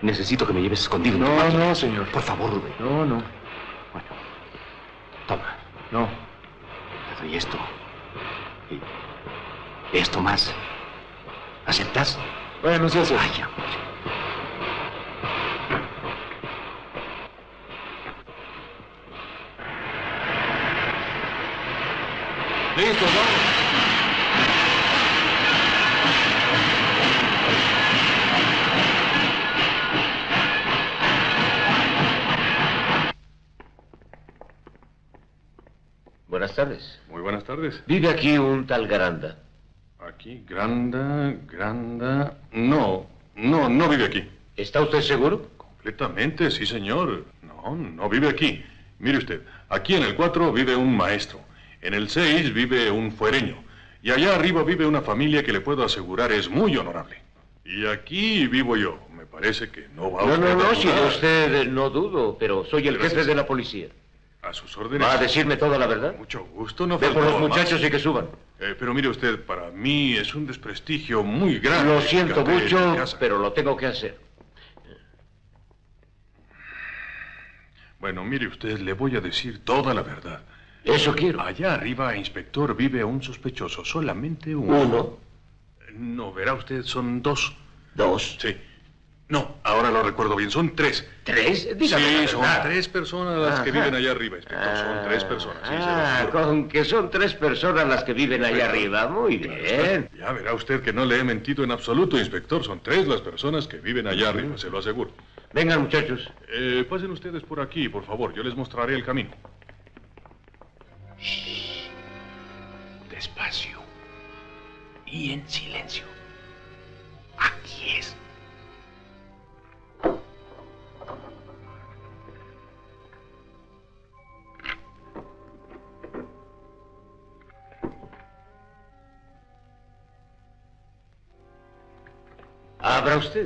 Necesito que me lleves escondido. No, no, señor. Por favor, Rubén. No, no. Bueno. Toma. No. Te doy esto. Y esto más. ¿Aceptas? Bueno, sí, sí. Vaya. Listo, vamos. Buenas tardes. Muy buenas tardes. Vive aquí un tal Garanda. Aquí, Granda, Granda. No, no, no vive aquí. ¿Está usted seguro? Completamente, sí, señor. No, no vive aquí. Mire usted, aquí en el 4 vive un maestro. En el 6 vive un fuereño. Y allá arriba vive una familia que le puedo asegurar es muy honorable. Y aquí vivo yo. Me parece que no va No, usted no, no, a si usted eh, no dudo, pero soy el Gracias. jefe de la policía. A sus órdenes. ¿Va a decirme toda la verdad? Mucho gusto, no Ve por los más. muchachos y que suban. Eh, pero mire usted, para mí es un desprestigio muy grande. Lo siento mucho, pero lo tengo que hacer. Bueno, mire usted, le voy a decir toda la verdad. Eso quiero. Allá arriba, inspector, vive un sospechoso, solamente uno. ¿Uno? No, verá usted, son dos. ¿Dos? Sí. No, ahora lo recuerdo bien, son tres. ¿Tres? Dígame sí, son tres personas las que viven allá arriba, inspector. Son tres personas, sí, Ah, con que son tres personas las que viven allá arriba. Muy bien. Ya verá usted que no le he mentido en absoluto, inspector. Son tres las personas que viven allá arriba, se lo aseguro. Vengan, muchachos. Eh, pasen ustedes por aquí, por favor. Yo les mostraré el camino. Despacio. Y en silencio. Aquí es.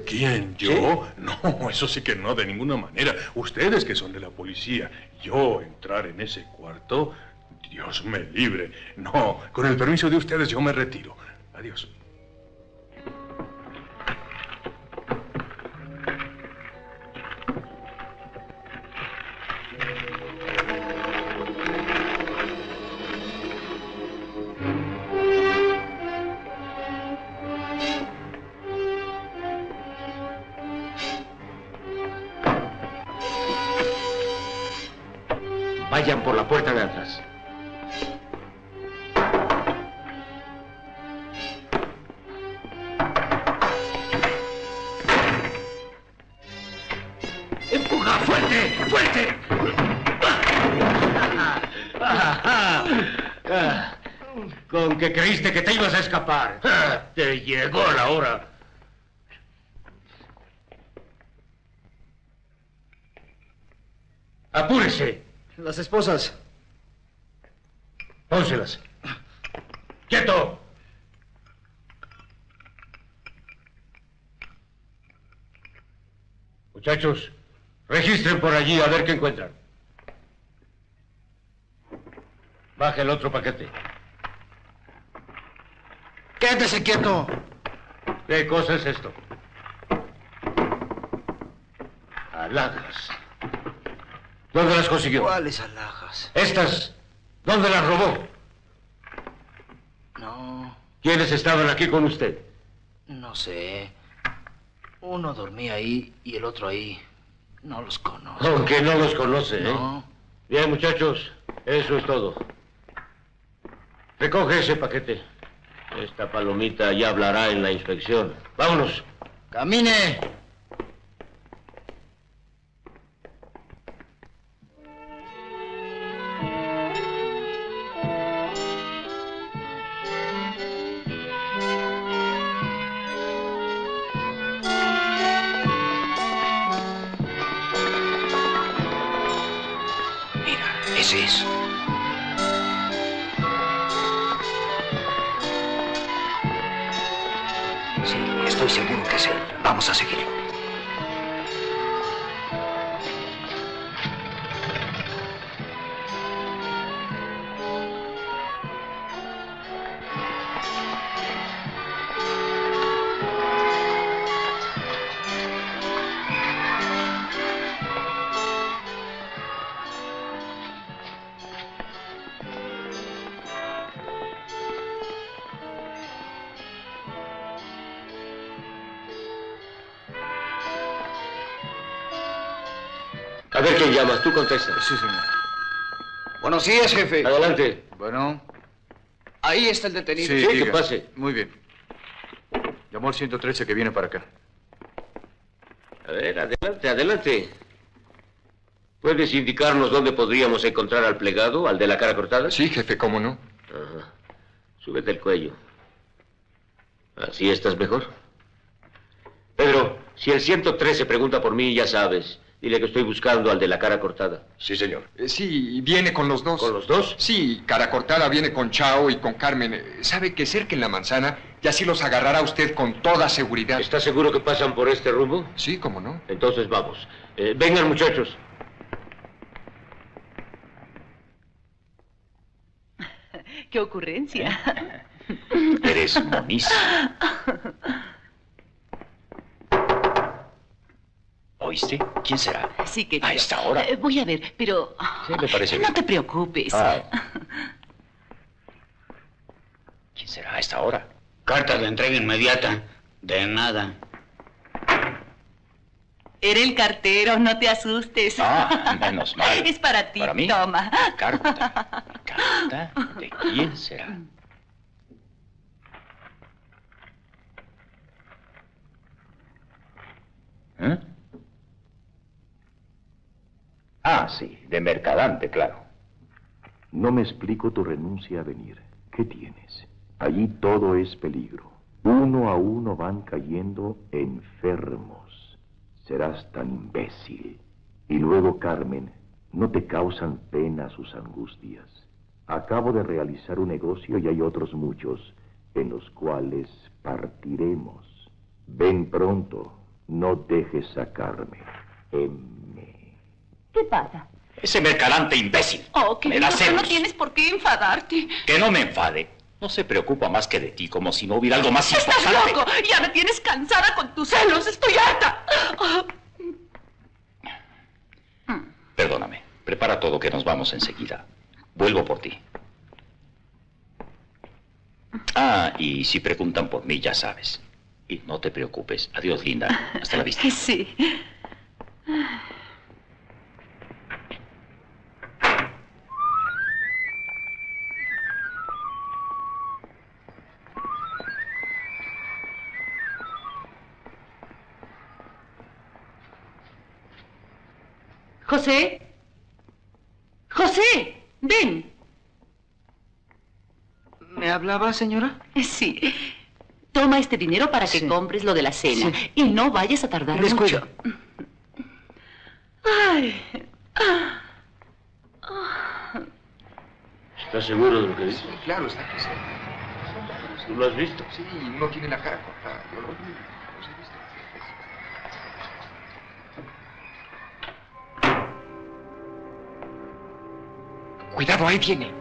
¿Quién? ¿Yo? No, eso sí que no, de ninguna manera. Ustedes que son de la policía. Yo entrar en ese cuarto. Dios me libre. No, con el permiso de ustedes yo me retiro. Adiós. Esposas. Pónselas. ¡Quieto! Muchachos, registren por allí a ver qué encuentran. Baja el otro paquete. Quédese quieto. ¿Qué cosa es esto? Alhajas. ¿Dónde las consiguió? ¿Cuáles alhajas? Estas. ¿Dónde las robó? No, ¿Quiénes estaban aquí con usted? no sé. Uno dormía ahí y el otro ahí. No los conozco. Aunque no los conoce, ¿eh? No. Bien, muchachos, eso es todo. Recoge ese paquete. Esta palomita ya hablará en la inspección. Vámonos. Camine. A quién llama. Tú contesta. Sí, señor. Buenos días, jefe. Adelante. Bueno. Ahí está el detenido. Sí, que pase. Muy bien. Llamó al 113 que viene para acá. A ver, adelante, adelante. ¿Puedes indicarnos dónde podríamos encontrar al plegado, al de la cara cortada? Sí, jefe, cómo no. Ajá. Súbete el cuello. Así estás mejor. Pedro, si el 113 pregunta por mí, ya sabes. Dile que estoy buscando al de la cara cortada. Sí, señor. Eh, sí, viene con los dos. ¿Con los dos? Sí, cara cortada viene con Chao y con Carmen. Eh, Sabe que cerquen la manzana y así los agarrará usted con toda seguridad. ¿Estás seguro que pasan por este rumbo? Sí, cómo no. Entonces vamos. Eh, vengan, muchachos. ¡Qué ocurrencia! Eres monísima. ¿Oíste? ¿Quién será? Sí, querido. A esta hora. Eh, voy a ver, pero... Sí, me parece No bien. te preocupes. Ah. ¿Quién será a esta hora? Carta de entrega inmediata. De nada. Era el cartero, no te asustes. Ah, menos mal. Es para ti, ¿Para mí? toma. Carta. ¿Carta? ¿De quién será? ¿Eh? Ah, sí, de Mercadante, claro. No me explico tu renuncia a venir. ¿Qué tienes? Allí todo es peligro. Uno a uno van cayendo enfermos. Serás tan imbécil. Y luego, Carmen, ¿no te causan pena sus angustias? Acabo de realizar un negocio y hay otros muchos en los cuales partiremos. Ven pronto, no dejes sacarme. ¿Qué pasa? Ese Mercadante imbécil. Oh, pero no tienes por qué enfadarte. Que no me enfade. No se preocupa más que de ti, como si no hubiera algo más ¡Estás importante. loco! Ya me tienes cansada con tus celos. ¡Estoy harta! Perdóname. Prepara todo que nos vamos enseguida. Vuelvo por ti. Ah, y si preguntan por mí, ya sabes. Y no te preocupes. Adiós, linda. Hasta la vista. Sí. José. José, ven. ¿Me hablaba, señora? Sí. Toma este dinero para que compres lo de la cena. Sí. Y no vayas a tardar Descuida. mucho. Ay. ah, ¿Estás seguro de lo que dices? Sí, claro, está aquí. sí. ¿Tú lo has visto? Sí, no tiene la cara cortada. Yo lo vi. Cuidado, ahí viene.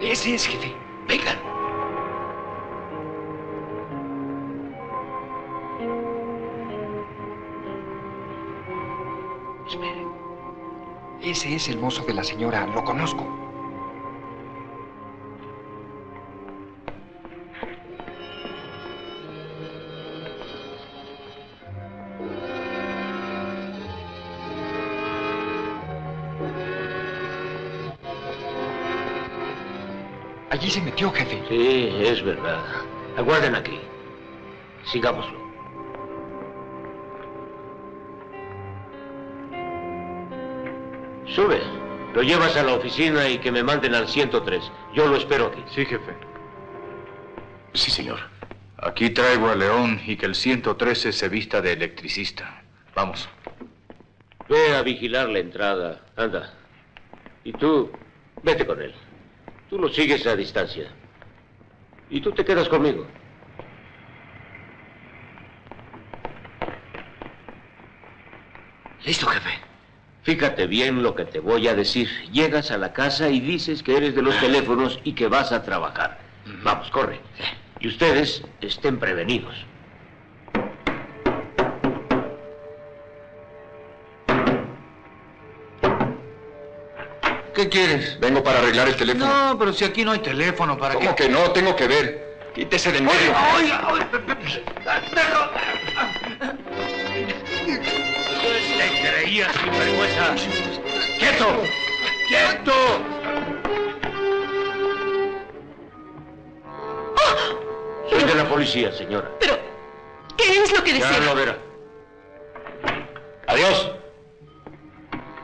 Ese es, jefe. Venga. Espere. Ese es el mozo de la señora. Lo conozco. Allí se metió, jefe. Sí, es verdad. Aguarden aquí. Sigámoslo. Sube. Lo llevas a la oficina y que me manden al 103. Yo lo espero aquí. Sí, jefe. Sí, señor. Aquí traigo a León y que el 113 se vista de electricista. Vamos. Ve a vigilar la entrada. Anda. Y tú, vete con él. Tú lo sigues a distancia. Y tú te quedas conmigo. Listo, jefe. Fíjate bien lo que te voy a decir. Llegas a la casa y dices que eres de los teléfonos y que vas a trabajar. Vamos, corre. Y ustedes estén prevenidos. ¿Qué quieres? Vengo para arreglar el teléfono. No, pero si aquí no hay teléfono, ¿para ¿Cómo qué? que no? Tengo que ver. Quítese de medio. Oiga, oiga, ¿Te creías sin vergüenza? ¡Quieto! ¡Quieto! Soy de la policía, señora. ¿Qué es lo que Ya desea? lo verá. Adiós.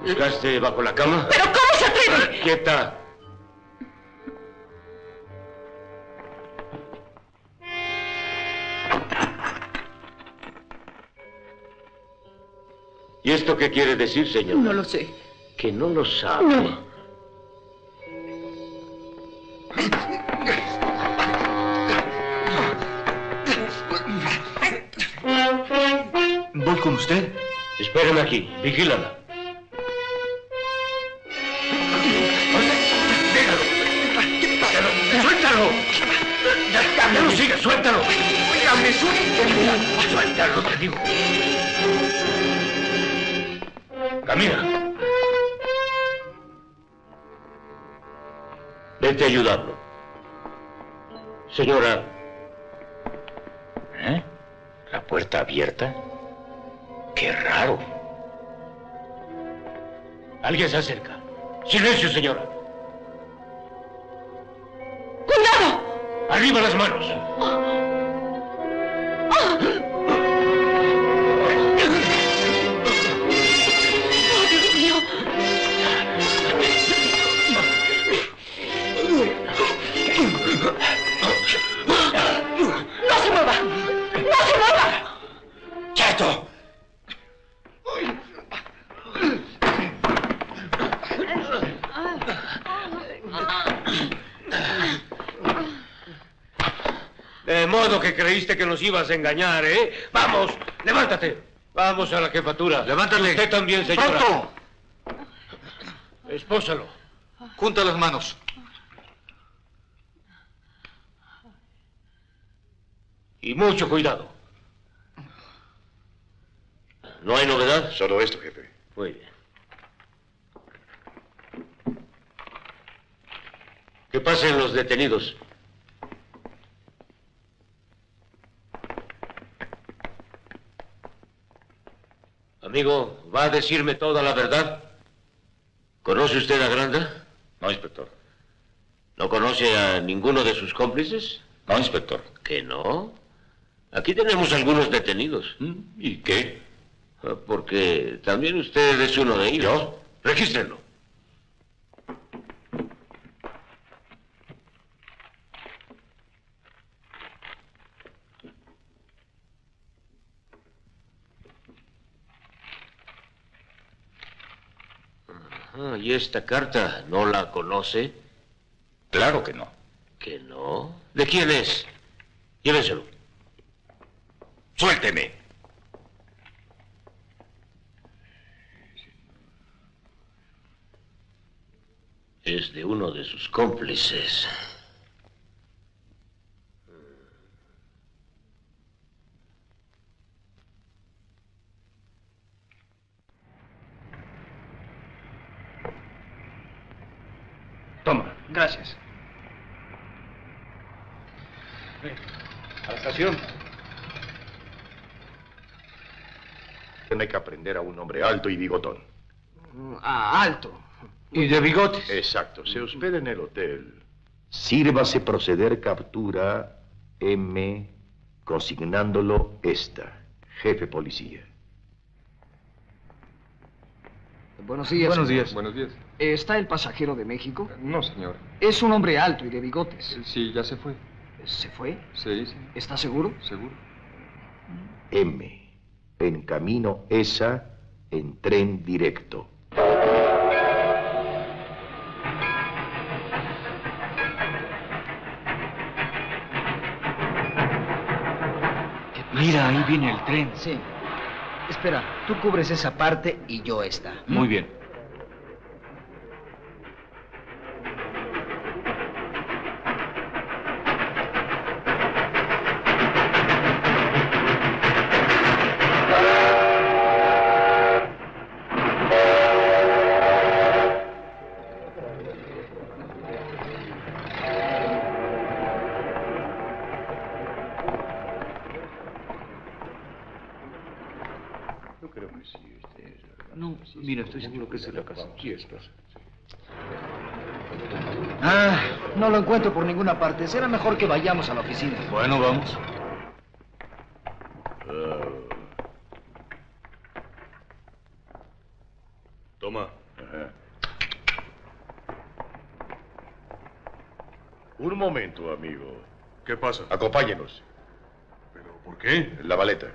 ¿Buscaste bajo la cama? ¿Pero cómo se? Quieta. ¿Y esto qué quiere decir, señor? No lo sé. Que no lo sabe. No. ¿Voy con usted? Espéreme aquí. Vigílala. Suéltalo! ¡Suéltalo, te digo! Camina. Vete a ayudarlo. Señora, ¿Eh? ¿La puerta abierta? Qué raro. alguien se acerca. Silencio, señora. ¡Cuidado! Arriba las manos. Que creíste que nos ibas a engañar, ¿eh? Vamos, levántate. Vamos a la jefatura. Levántale. Usted también, señora. ¡Pronto! Espósalo. Junta las manos. Y mucho cuidado. ¿No hay novedad? Solo esto, jefe. Muy bien. Que pasen los detenidos. Amigo, ¿va a decirme toda la verdad? ¿Conoce usted a Granda? No, inspector. ¿No conoce a ninguno de sus cómplices? No, inspector. ¿Que no? Aquí tenemos algunos detenidos. ¿Y qué? Ah, Porque también usted es uno de ellos. ¿Yo? Regístrenlo. Ajá, ¿Y esta carta no la conoce? Claro que no. ¿Que no? ¿De quién es? Llévenselo. Suélteme. es de uno de sus cómplices. Toma. Gracias. A la estación. Tiene que aprender a un hombre alto y bigotón. Ah, alto. ¿Y de bigotes? Exacto. Se hospeda en el hotel. Sírvase proceder captura M, consignándolo esta, jefe policía. Buenos días. Buenos señor. días. Buenos días. ¿Está el pasajero de México? No, señor. Es un hombre alto y de bigotes. Sí, ya se fue. ¿Se fue? Sí, sí. ¿Está seguro? Seguro. M, en camino esa, en tren directo. Mira, ahí viene el tren. Sí. Espera, tú cubres esa parte y yo esta. Muy bien. Que. Sí, está. Ah, no lo encuentro por ninguna parte. Será mejor que vayamos a la oficina. Bueno, vamos. Toma. Un momento, amigo. ¿Qué pasa? Acompáñenos. ¿Pero por qué? La maleta.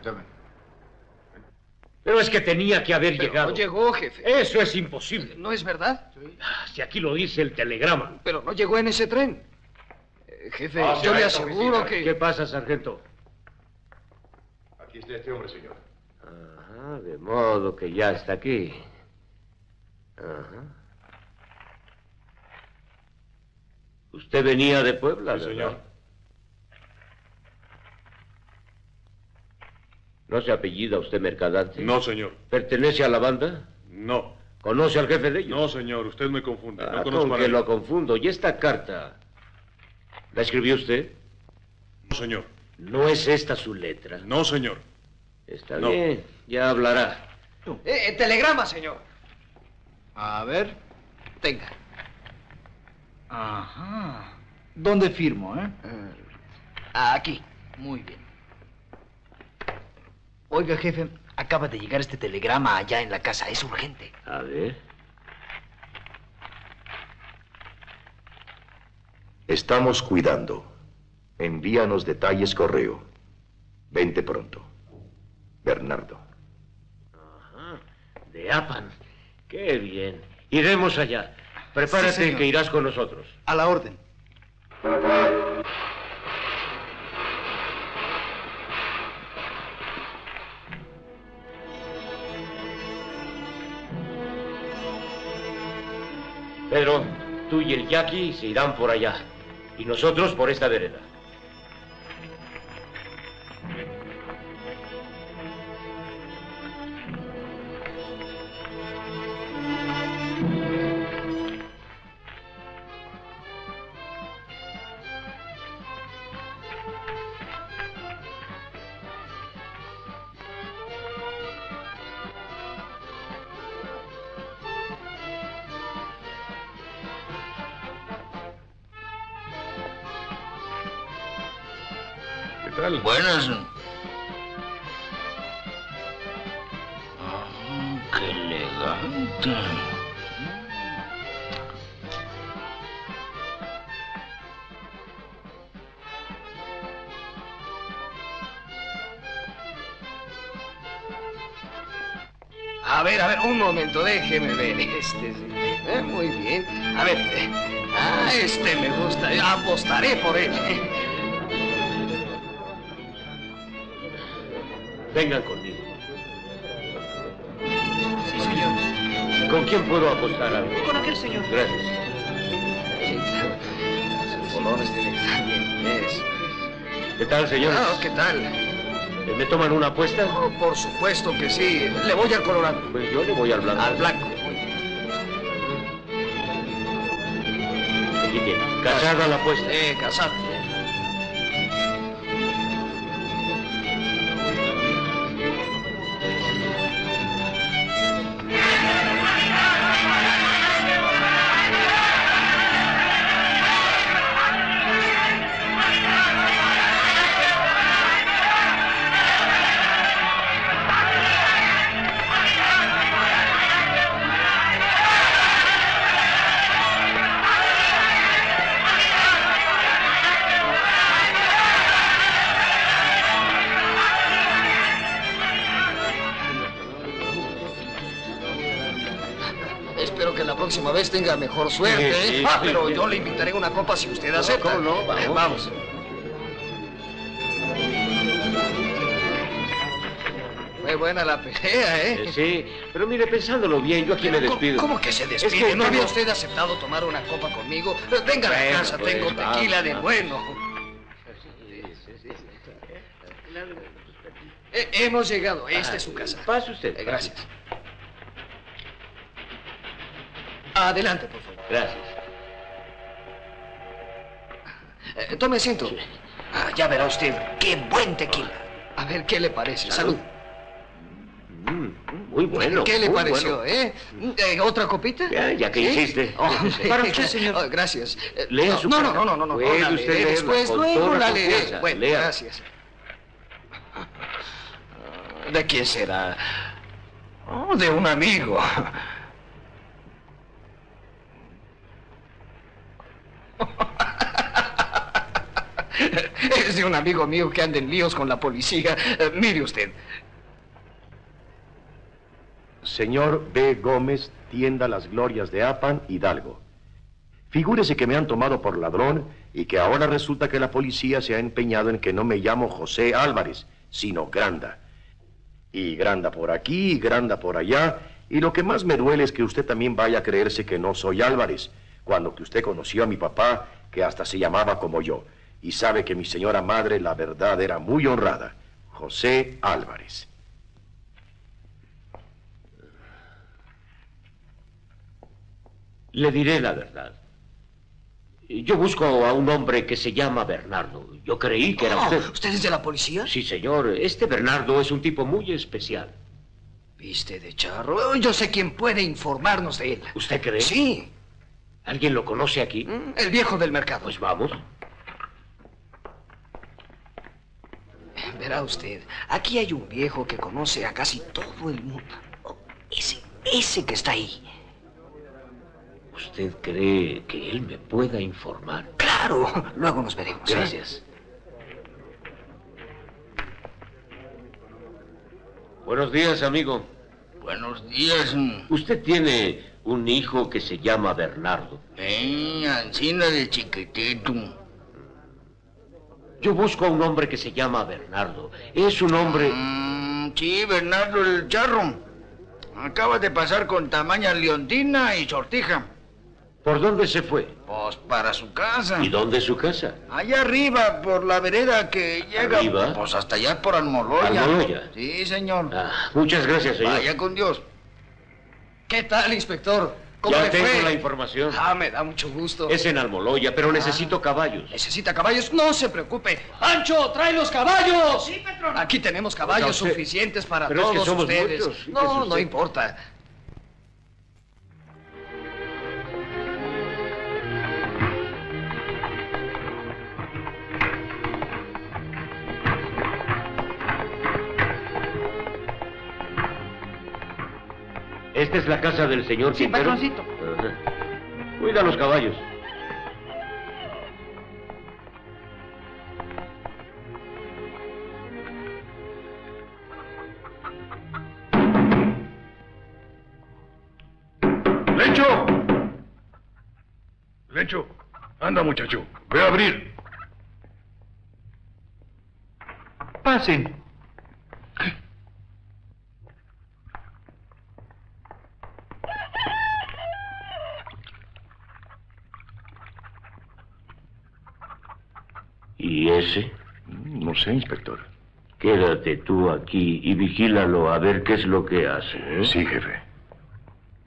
Pero es que tenía que haber Pero llegado. no llegó, jefe. Eso es imposible. ¿No es verdad? Si aquí lo dice el telegrama. Pero no llegó en ese tren. Eh, jefe, Ah, yo le aseguro que... ¿Qué pasa, sargento? Aquí está este hombre, señor. Ajá, de modo que ya está aquí. Ajá. Usted venía de Puebla, Sí, ¿verdad? señor. ¿No se apellida usted Mercadante? No, señor. ¿Pertenece a la banda? No. ¿Conoce al jefe de ellos? No, señor. Usted me confunde. Ah, no conozco con a que nadie. lo confundo. ¿Y esta carta? ¿La escribió usted? No, señor. ¿No es esta su letra? No, señor. Está No. bien, ya hablará. Eh, eh, telegrama, señor. A ver, tenga. Ajá. ¿Dónde firmo, eh? Aquí. Muy bien. Oiga, jefe, acaba de llegar este telegrama allá en la casa. Es urgente. A ver. Estamos cuidando. Envíanos detalles correo. Vente pronto. Bernardo. Ajá, de Apan. Qué bien. Iremos allá. Prepárate Sí, que irás con nosotros. A la orden. Pedro, tú y el Jackie se irán por allá. Y nosotros por esta vereda. A ver, a ver, un momento, déjeme ver este. sí. Eh, muy bien. A ver. eh, Ah, este me gusta. eh, Apostaré por él. Vengan conmigo. Sí, señor. ¿Con quién puedo apostar algo? Con aquel señor. Gracias. colores tiene que estar bien. Eso. ¿Qué tal, señor? Ah, ¿qué tal? Eh, ¿Me toman una apuesta? Oh, por supuesto que sí. Le voy al colorado. Pues yo le voy al blanco. Al blanco. Aquí tiene. Casada la apuesta. Eh, casada. Tenga mejor suerte. Sí, sí, ah, sí, pero yo le invitaré una copa si usted acepta. ¿Cómo no? Vamos. Eh, vamos. Fue buena la pelea, ¿eh? Eh, sí, pero mire, pensándolo bien, yo aquí me ¿Cómo- despido. ¿Cómo que se Es despide? que ¿No había usted aceptado tomar una copa conmigo? Venga a la casa, pues, tengo vamos, tequila de vamos. bueno. Eh, hemos llegado, esta es su casa. Pase usted. Eh, gracias. Adelante, por favor. Gracias. Eh, tome asiento. Ah, ya verá usted, qué buen tequila. A ver, ¿qué le parece? Salud. Mm, muy bueno. ¿Qué le muy pareció, bueno. eh? Eh, ¿Otra copita? Ya, ya que ¿Sí? insiste. Oh, Para usted, señor. Oh, gracias. Eh, Lea no, su no, no, no, no, no, Puede no, la usted después, luego la leeré. Bueno, Lea. gracias. ¿De quién será? Oh, de un amigo. Es de un amigo mío que anda en líos con la policía. Eh, mire usted. Señor B. Gómez, tienda Las Glorias de Apan, Hidalgo. Figúrese que me han tomado por ladrón y que ahora resulta que la policía se ha empeñado en que no me llamo José Álvarez, sino Granda. Y Granda por aquí, y Granda por allá, y lo que más me duele es que usted también vaya a creerse que no soy Álvarez, cuando que usted conoció a mi papá, que hasta se llamaba como yo, y sabe que mi señora madre, la verdad, era muy honrada, José Álvarez. Le diré la verdad. Yo busco a un hombre que se llama Bernardo. Yo creí que era Oh, usted. ¿Usted es de la policía? Sí, señor. Este Bernardo es un tipo muy especial. ¿Viste de charro? Yo sé quién puede informarnos de él. ¿Usted cree? Sí, ¿Alguien lo conoce aquí? el viejo del mercado. Pues vamos. Verá usted, aquí hay un viejo que conoce a casi todo el mundo. Oh, ese, ese que está ahí. ¿Usted cree que él me pueda informar? Claro, luego nos veremos. ¿eh? Gracias. Buenos días, amigo. Buenos días. Usted tiene un hijo que se llama Bernardo. Eh, ancina de chiquitito. Yo busco a un hombre que se llama Bernardo. Es un hombre... Mm, sí, Bernardo el Charro. Acaba de pasar con tamaña leontina y sortija. ¿Por dónde se fue? Pues para su casa. ¿Y dónde es su casa? Allá arriba, por la vereda que llega. ¿Arriba? Pues hasta allá por Almoloya. ¿Almoloya? Sí, señor. Ah, muchas gracias, señor. Vaya con Dios. ¿Qué tal, inspector? ¿Cómo ya le tengo fue? la información. Ah, me da mucho gusto. Es en Almoloya, pero necesito caballos. ¿Necesita caballos? No se preocupe. ¡Pancho, trae los caballos! Sí, patrón. Aquí tenemos caballos Oiga, usted- suficientes para pero es que todos somos ustedes. muchos, no, no importa. Esta es la casa del señor Sí, Quintero. patroncito. Ajá. Cuida los caballos. ¡Lencho! Lencho, anda muchacho, ve a abrir. Pasen. No sé, inspector. Quédate tú aquí y vigílalo a ver qué es lo que hace. ¿eh? Sí, jefe.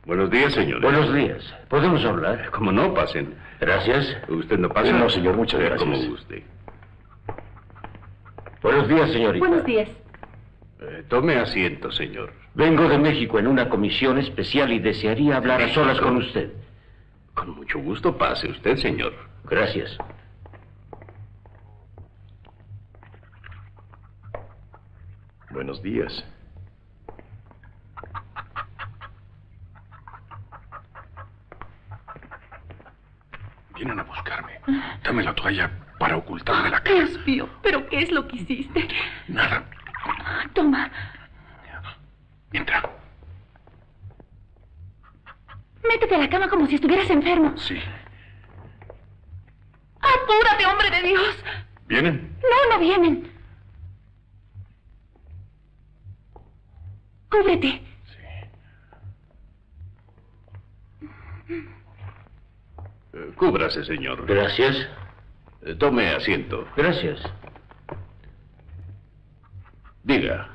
Buenos días, señores. Buenos días. ¿Podemos hablar? Como no, pasen. Gracias. ¿Usted no pasa? No, señor, muchas Eh, gracias. Como guste. Buenos días, señorita. Buenos días. Eh, tome asiento, señor. Vengo de México en una comisión especial y desearía hablar a solas con usted. Con mucho gusto, pase usted, señor. Gracias. Buenos días. Vienen a buscarme. Dame la toalla para ocultarme la cara. Dios mío, ¿pero qué es lo que hiciste? Nada. Toma. Entra. Métete a la cama como si estuvieras enfermo. Sí. ¡Apúrate, hombre de Dios! ¿Vienen? No, no vienen. Cúbrete. Eh, cúbrase, señor. Gracias. Eh, tome asiento. Gracias. Diga,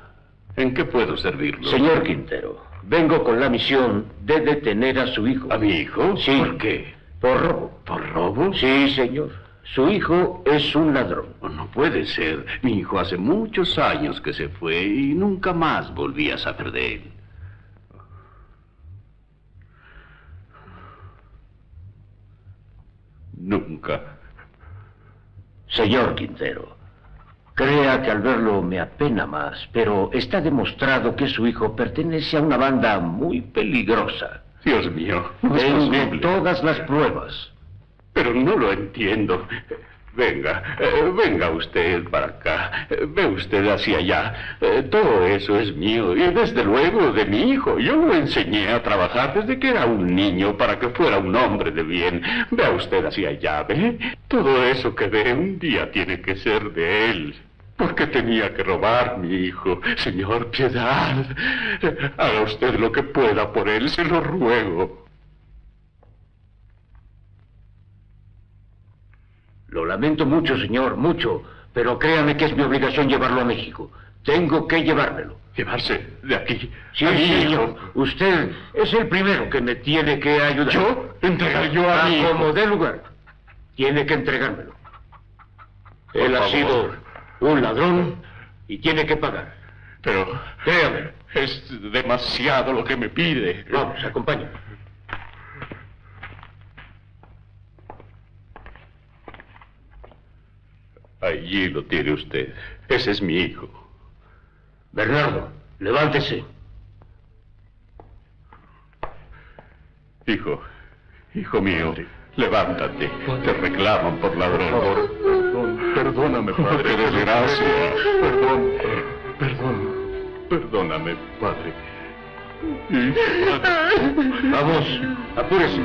¿en qué puedo servirlo? Señor Quintero, vengo con la misión de detener a su hijo. ¿A mi hijo? Sí. ¿Por qué? Por robo. ¿Por robo? Sí, señor. Su hijo es un ladrón. No puede ser. Mi hijo hace muchos años que se fue y nunca más volví a saber de él. Nunca. Señor Quintero, crea que al verlo me apena más, pero está demostrado que su hijo pertenece a una banda muy peligrosa. Dios mío, no Tengo todas las pruebas. Pero no lo entiendo. Venga, venga usted para acá. Ve usted hacia allá. Eh, todo eso es mío y desde luego de mi hijo. Yo lo enseñé a trabajar desde que era un niño para que fuera un hombre de bien. Vea usted hacia allá, ¿ve? Todo eso que ve un día tiene que ser de él. ¿Por qué tenía que robar mi hijo? Señor, piedad. Haga usted lo que pueda por él, se lo ruego. Lo lamento mucho, señor, mucho, pero créame que es mi obligación llevarlo a México. Tengo que llevármelo. ¿Llevarse de aquí? Sí, a señor. hijo? Usted es el primero que me tiene que ayudar. ¿Yo? ¿Entregar yo a mi hijo? como dé lugar. Tiene que entregármelo. Por Él ha sido un ladrón y tiene que pagar. Pero Créame. es demasiado lo que me pide. Vamos, acompáñame. Allí lo tiene usted. Ese es mi hijo. Bernardo, levántese. Hijo, hijo mío, levántate. Te reclaman por ladrón. Por favor, perdón, perdóname, padre. Qué desgracia. Perdón, perdón, perdóname, padre. Vamos, apúrese.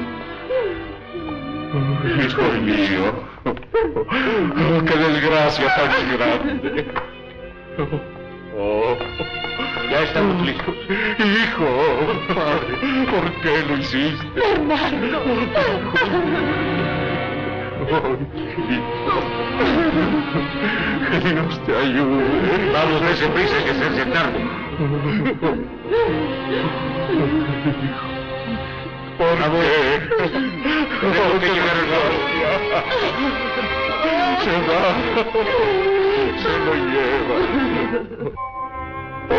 Hijo mío. Oh, qué desgracia tan grande. Oh. Ya estamos listos. Hijo, padre, ¿por qué lo hiciste? Bernardo. Oh, hijo. Que Dios te ayude. Vamos, dése prisa que se hace tarde. ¿Por qué? Tengo que llegar al Se va. Se lo lleva.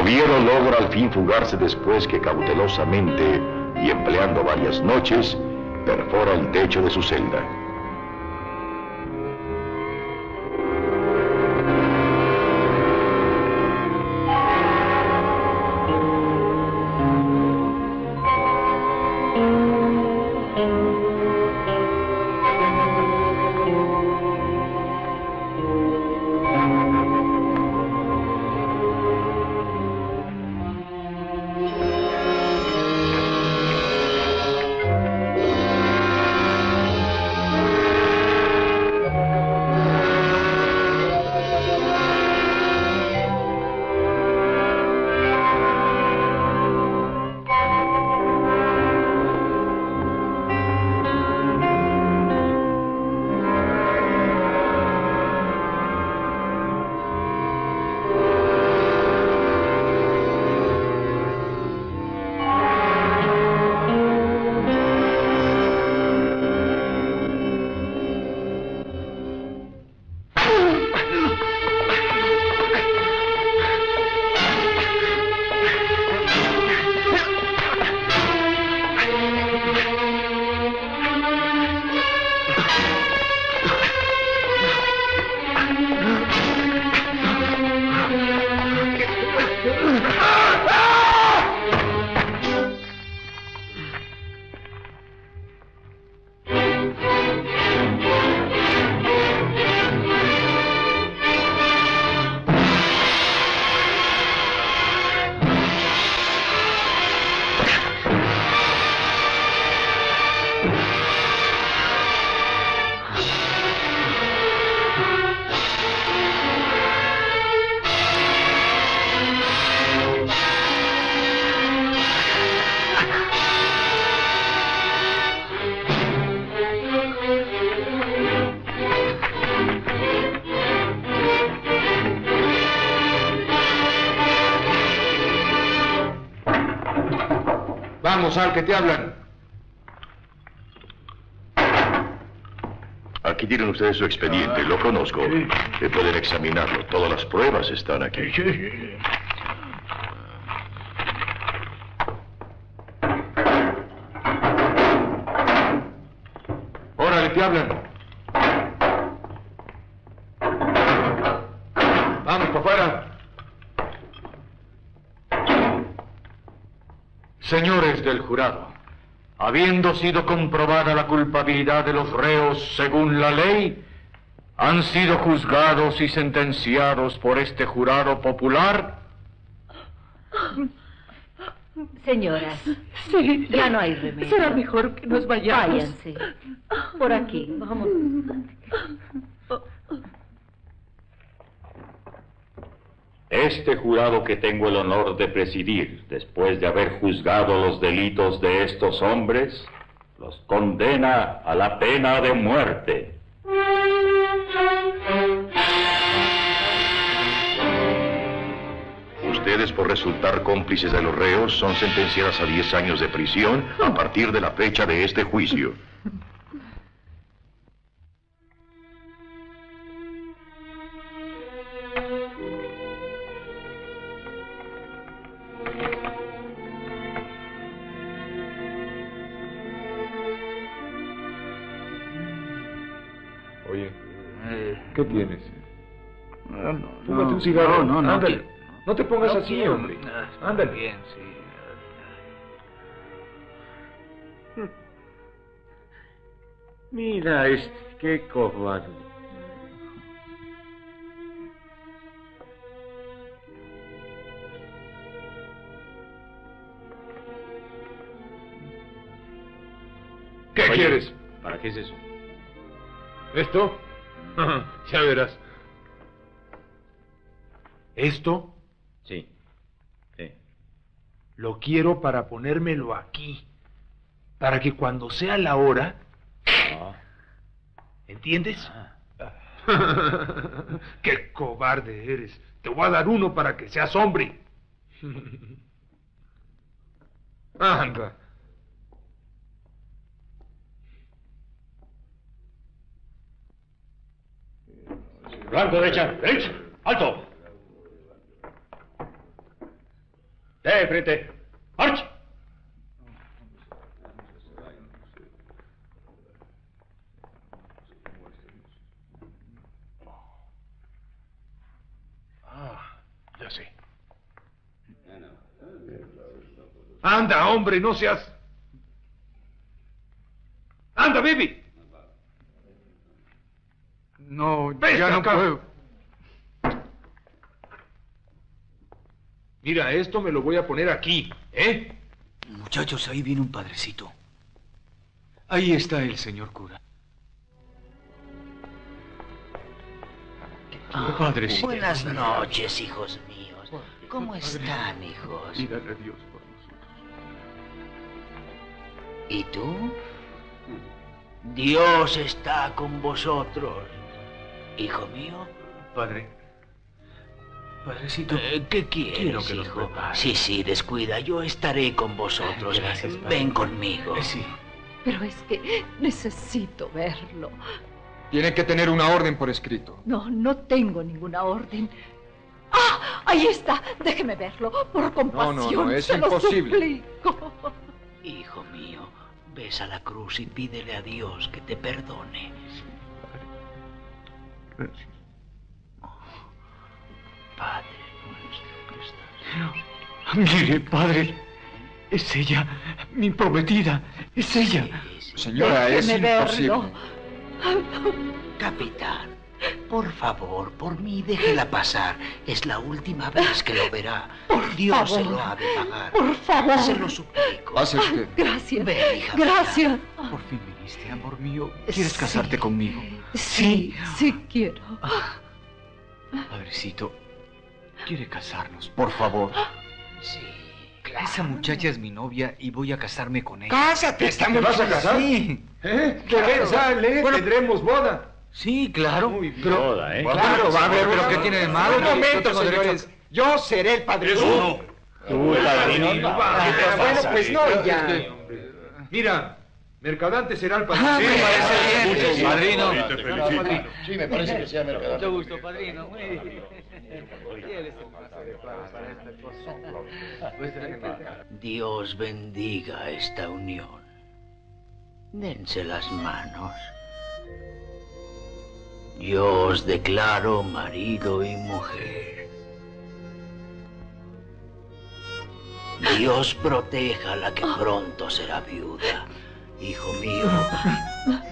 Oviero logra al fin fugarse después que cautelosamente y empleando varias noches perfora el techo de su celda. Que te hablan. Aquí tienen ustedes su expediente, lo conozco. Eh, pueden examinarlo. Todas las pruebas están aquí. Órale, te hablan. Vamos para afuera. Señores del jurado, habiendo sido comprobada la culpabilidad de los reos según la ley, han sido juzgados y sentenciados por este jurado popular. Señoras, Sí. ya no hay remedio. Será mejor que nos vayamos. Váyanse. Por aquí, vamos. Este jurado que tengo el honor de presidir, después de haber juzgado los delitos de estos hombres, los condena a la pena de muerte. Ustedes, por resultar cómplices de los reos, son sentenciadas a 10 años de prisión a partir de la fecha de este juicio. ¿Qué tienes? no, Fúmate un cigarro. no, no, Ándale. No te pongas no así, quiero. hombre. Ándale. bien, sí. Mira, este, qué cobarde. ¿Qué Oye, quieres? ¿Para qué es eso? ¿Esto? ya verás. ¿Esto? Sí. Sí. Lo quiero para ponérmelo aquí. Para que cuando sea la hora... ¿Entiendes? ¡Qué cobarde eres! Te voy a dar uno para que seas hombre. Anda. Blanco, derecha, derecha, alto. De frente, marcha. Ah, ya sé. Anda, hombre, no seas... Anda, baby. No, ya no acá. puedo. Mira, esto me lo voy a poner aquí, ¿eh? Muchachos, ahí viene un padrecito. Ahí está el señor cura. Padrecito. Buenas noches, hijos míos. ¿Cómo están, hijos? Pídale a Dios por nosotros. ¿Y tú? Dios está con vosotros. Hijo mío. Padre. Padrecito. Eh, ¿Qué quieres, quiero que hijo? Sí, sí, descuida. Yo estaré con vosotros. Gracias, padre. Ven conmigo. Eh, sí. Pero es que necesito verlo. Tiene que tener una orden por escrito. No, no tengo ninguna orden. ¡Ah! Ahí está. Déjeme verlo. Por compasión. no, es se lo imposible. suplico. Hijo mío, besa la cruz y pídele a Dios que te perdone. Padre nuestro que estás. Mire, padre, es ella, mi prometida, es ella. Señora, es Déjeme imposible. verlo. Capitán, por favor, por mí déjela pasar. Es la última vez que lo verá. Dios se favor. lo ha de pagar. Por favor. Se lo suplico. Pase usted. Gracias. Ven, hija Gracias. Por fin viniste, amor mío. ¿Quieres Sí. casarte conmigo? Sí, sí quiero. Padrecito, quiere casarnos, por favor. Sí, Esa muchacha es mi novia y voy a casarme con ella. ¡Cásate! ¿Te vas a casar? Sí. ¿Eh? ¿Qué ves? Sale, tendremos boda. Sí, claro. Pero, Boda, ¿eh? Claro, va a haber pero. ¿qué tiene de malo? Un momento, derecho a- señores. Yo seré el padre. No. Tú, padrino. Bueno, pues no, ya. Mira, Mercadante será el Ah, padrino. me parece bien. Padrino. gusto. te felicito. Sí, me parece que sea Mercadante. Mucho gusto, padrino. Dios bendiga esta unión. Dense las manos. Yo os declaro marido y mujer. Dios proteja a la que pronto será viuda. Hijo mío,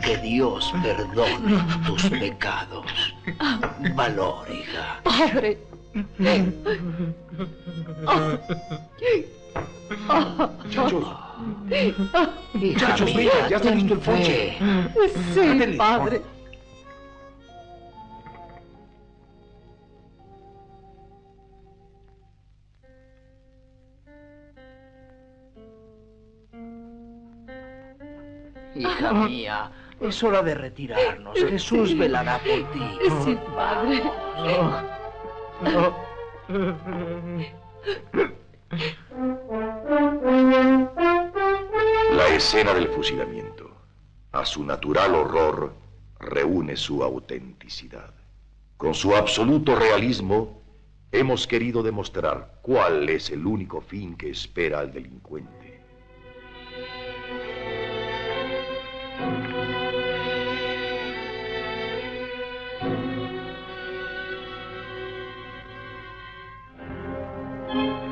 que Dios perdone tus pecados. Valor, hija. Padre. Muchachos, Hija muchachos, venga, ya está listo el ponche. Sí, padre. Hija mía, es hora de retirarnos. Jesús velará por ti. Sí, padre. La escena del fusilamiento, a su natural horror, reúne su autenticidad. Con su absoluto realismo, hemos querido demostrar cuál es el único fin que espera al delincuente. Inútil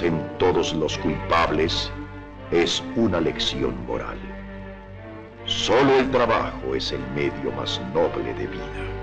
cumplirse en todos los culpables es una lección moral. Solo el trabajo es el medio más noble de vida.